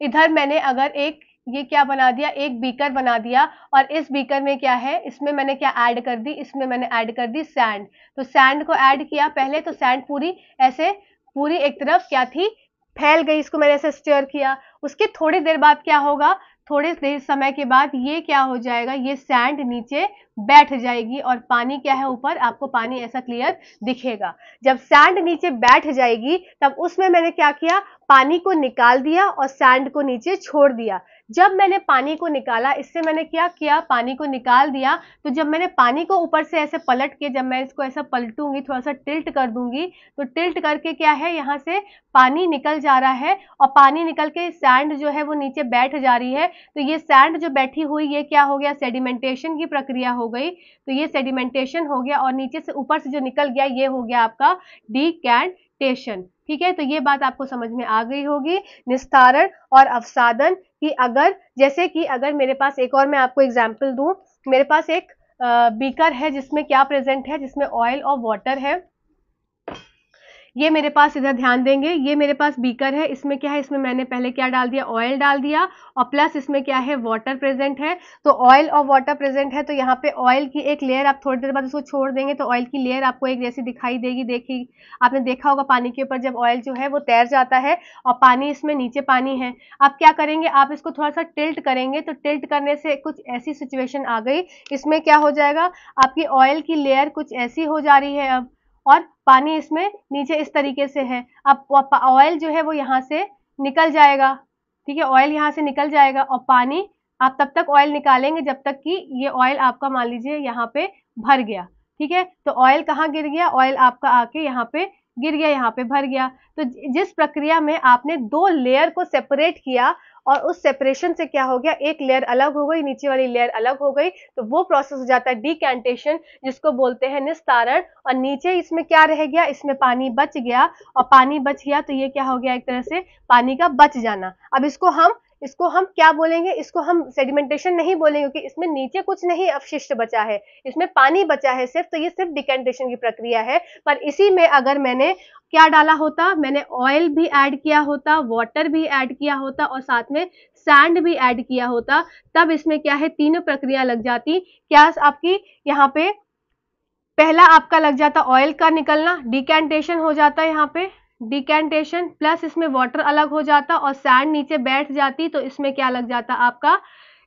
इधर मैंने अगर एक, ये क्या बना दिया, एक बीकर बना दिया और इस बीकर में क्या है, इसमें मैंने क्या ऐड कर दी, इसमें मैंने ऐड कर दी सैंड तो सैंड को ऐड किया पहले तो सैंड पूरी ऐसे, पूरी एक तरफ़ क्या थी, फैल गई, इसको मैंने ऐसे स्टेयर किया. उसके थोड़ी देर बाद क्या होगा, थोड़े देर समय के बाद ये क्या हो जाएगा, ये सैंड नीचे बैठ जाएगी और पानी क्या है ऊपर? आपको पानी ऐसा क्लियर दिखेगा। जब सैंड नीचे बैठ जाएगी, तब उसमें मैंने क्या किया? पानी को निकाल दिया और सैंड को नीचे छोड़ दिया। जब मैंने पानी को निकाला, इससे मैंने क्या किया? पानी को निकाल दिया। तो जब मैंने पानी को ऊपर से ऐसे पलट के, जब मैं इसको ऐसा पलटूँगी थोड़ा सा टिल्ट कर दूँगी तो टिल्ट करके क्या है? यहाँ से पानी निकल जा रहा है और पानी निकल के सैंड जो है वो नीचे बैठ जा रही है। तो ये सैंड जो बैठी हुई, ये क्या हो गया? सेडिमेंटेशन की प्रक्रिया हो गई। तो ये सेडिमेंटेशन हो गया और नीचे से ऊपर से जो निकल गया, ये हो गया आपका डी टेशन ठीक है? तो ये बात आपको समझ में आ गई होगी। निस्तारण और अवसादन कि अगर, जैसे कि अगर मेरे पास एक और मैं आपको एग्ज़ाम्पल दूँ, मेरे पास एक बीकर है जिसमें क्या प्रेजेंट है? जिसमें ऑयल और वाटर है। ये मेरे पास इधर ध्यान देंगे, ये मेरे पास बीकर है, इसमें क्या है, इसमें मैंने पहले क्या डाल दिया ऑयल डाल दिया, और प्लस इसमें क्या है वाटर प्रेजेंट है। तो ऑयल और वाटर प्रेजेंट है तो यहाँ पे ऑयल की एक लेयर आप थोड़ी देर बाद उसको छोड़ देंगे तो ऑयल की लेयर आपको एक जैसी दिखाई देगी, देखी, आपने देखा होगा पानी के ऊपर जब ऑयल जो है वो तैर जाता है, और पानी इसमें नीचे पानी है। आप क्या करेंगे, आप इसको थोड़ा सा टिल्ट करेंगे तो टिल्ट करने से कुछ ऐसी सिचुएशन आ गई, इसमें क्या हो जाएगा, आपकी ऑयल की लेयर कुछ ऐसी हो जा रही है अब। और पानी इसमें नीचे इस तरीके से है। अब ऑयल जो है वो यहाँ से निकल जाएगा। ठीक है ऑयल यहाँ से निकल जाएगा और पानी आप तब तक ऑयल निकालेंगे जब तक कि ये ऑयल आपका मान लीजिए यहाँ पे भर गया। ठीक है तो ऑयल कहाँ गिर गया? ऑयल आपका आके यहाँ पे गिर गया, यहाँ पे भर गया। तो जिस प्रक्रिया में आपने दो लेयर को सेपरेट किया और उस सेपरेशन से क्या हो गया? एक लेयर अलग हो गई, नीचे वाली लेयर अलग हो गई तो वो प्रोसेस हो जाता है डिकैंटेशन जिसको बोलते हैं निस्तारण। और नीचे इसमें क्या रह गया? इसमें पानी बच गया। और पानी बच गया तो ये क्या हो गया एक तरह से? पानी का बच जाना। अब इसको हम इसको हम क्या बोलेंगे? इसको हम सेडिमेंटेशन नहीं बोलेंगे, क्योंकि इसमें नीचे कुछ नहीं अवशिष्ट बचा है। इसमें पानी बचा है सिर्फ़ तो ये सिर्फ़ डिकेंटेशन की प्रक्रिया है। पर इसी में अगर मैंने क्या डाला होता, मैंने ऑयल भी ऐड किया होता वाटर भी ऐड किया होता, और साथ में सैंड भी ऐड किया होता, तब इसमें क्या है, तीनों प्रक्रिया लग जाती। क्या आपकी यहाँ पे, पहला आपका लग जाता ऑयल का निकलना डिकेंटेशन हो जाता यहाँ पे। डिकेंटेशन प्लस इसमें वाटर अलग हो जाता और सैंड नीचे बैठ जाती तो इसमें क्या लग जाता आपका?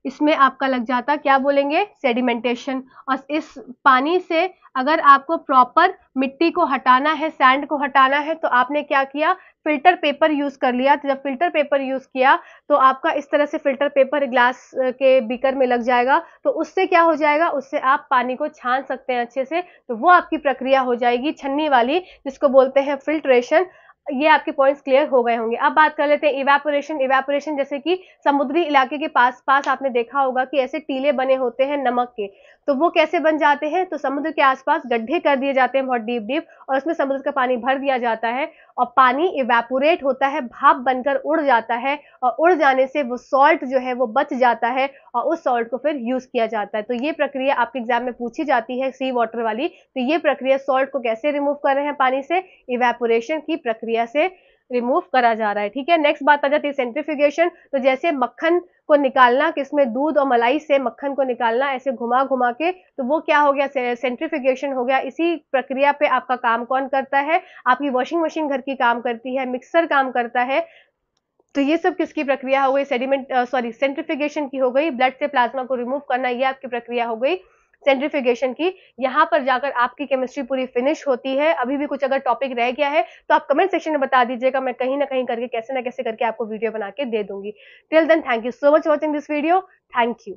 इसमें आपका लग जाता, क्या बोलेंगे? सेडिमेंटेशन। और इस पानी से अगर आपको प्रॉपर मिट्टी को हटाना है, सैंड को हटाना है तो आपने क्या किया? फ़िल्टर पेपर यूज़ कर लिया। तो जब फ़िल्टर पेपर यूज़ किया तो आपका इस तरह से फ़िल्टर पेपर ग्लास के बीकर में लग जाएगा। तो उससे क्या हो जाएगा? उससे आप पानी को छान सकते हैं अच्छे से। तो वो आपकी प्रक्रिया हो जाएगी छन्नी वाली, जिसको बोलते हैं फिल्ट्रेशन। ये आपके पॉइंट्स क्लियर हो गए होंगे। अब बात कर लेते हैं इवेपोरेशन। इवेपोरेशन जैसे कि समुद्री इलाके के पास पास आपने देखा होगा कि ऐसे टीले बने होते हैं नमक के। तो वो कैसे बन जाते हैं? तो समुद्र के आसपास गड्ढे कर दिए जाते हैं बहुत डीप डीप और उसमें समुद्र का पानी भर दिया जाता है। और पानी इवेपोरेट होता है, भाप बनकर उड़ जाता है और उड़ जाने से वो सॉल्ट जो है वो बच जाता है और उस सॉल्ट को फिर यूज़ किया जाता है। तो ये प्रक्रिया आपके एग्ज़ाम में पूछी जाती है सी वाटर वाली। तो ये प्रक्रिया सॉल्ट को कैसे रिमूव कर रहे हैं पानी से? इवेपोरेशन की प्रक्रिया से रिमूव करा जा रहा है, ठीक है? नेक्स्ट बात आ जाती है सेंट्रीफ्यूगेशन तो जैसे मक्खन को निकालना, किसमें दूध और मलाई से मक्खन को निकालना, ऐसे घुमा घुमा के तो वो क्या हो गया? सेंट्रीफिकेशन हो गया। इसी प्रक्रिया पे आपका काम कौन करता है? आपकी वॉशिंग मशीन घर की काम करती है मिक्सर काम करता है। तो ये सब किसकी प्रक्रिया हो गई? सेडिमेंट सॉरी सेंट्रीफिकेशन की हो गई। ब्लड से प्लाज्मा को रिमूव करना, ये आपकी प्रक्रिया हो गई। सेंट्रीफिकेशन की, यहाँ पर जाकर आपकी केमिस्ट्री पूरी फिनिश होती है। अभी भी कुछ अगर टॉपिक रह गया है तो आप कमेंट सेक्शन में बता दीजिएगा, मैं कहीं ना कहीं करके, कैसे ना कैसे करके आपको वीडियो बना के दे दूँगी। Till then thank you so much watching this video thank you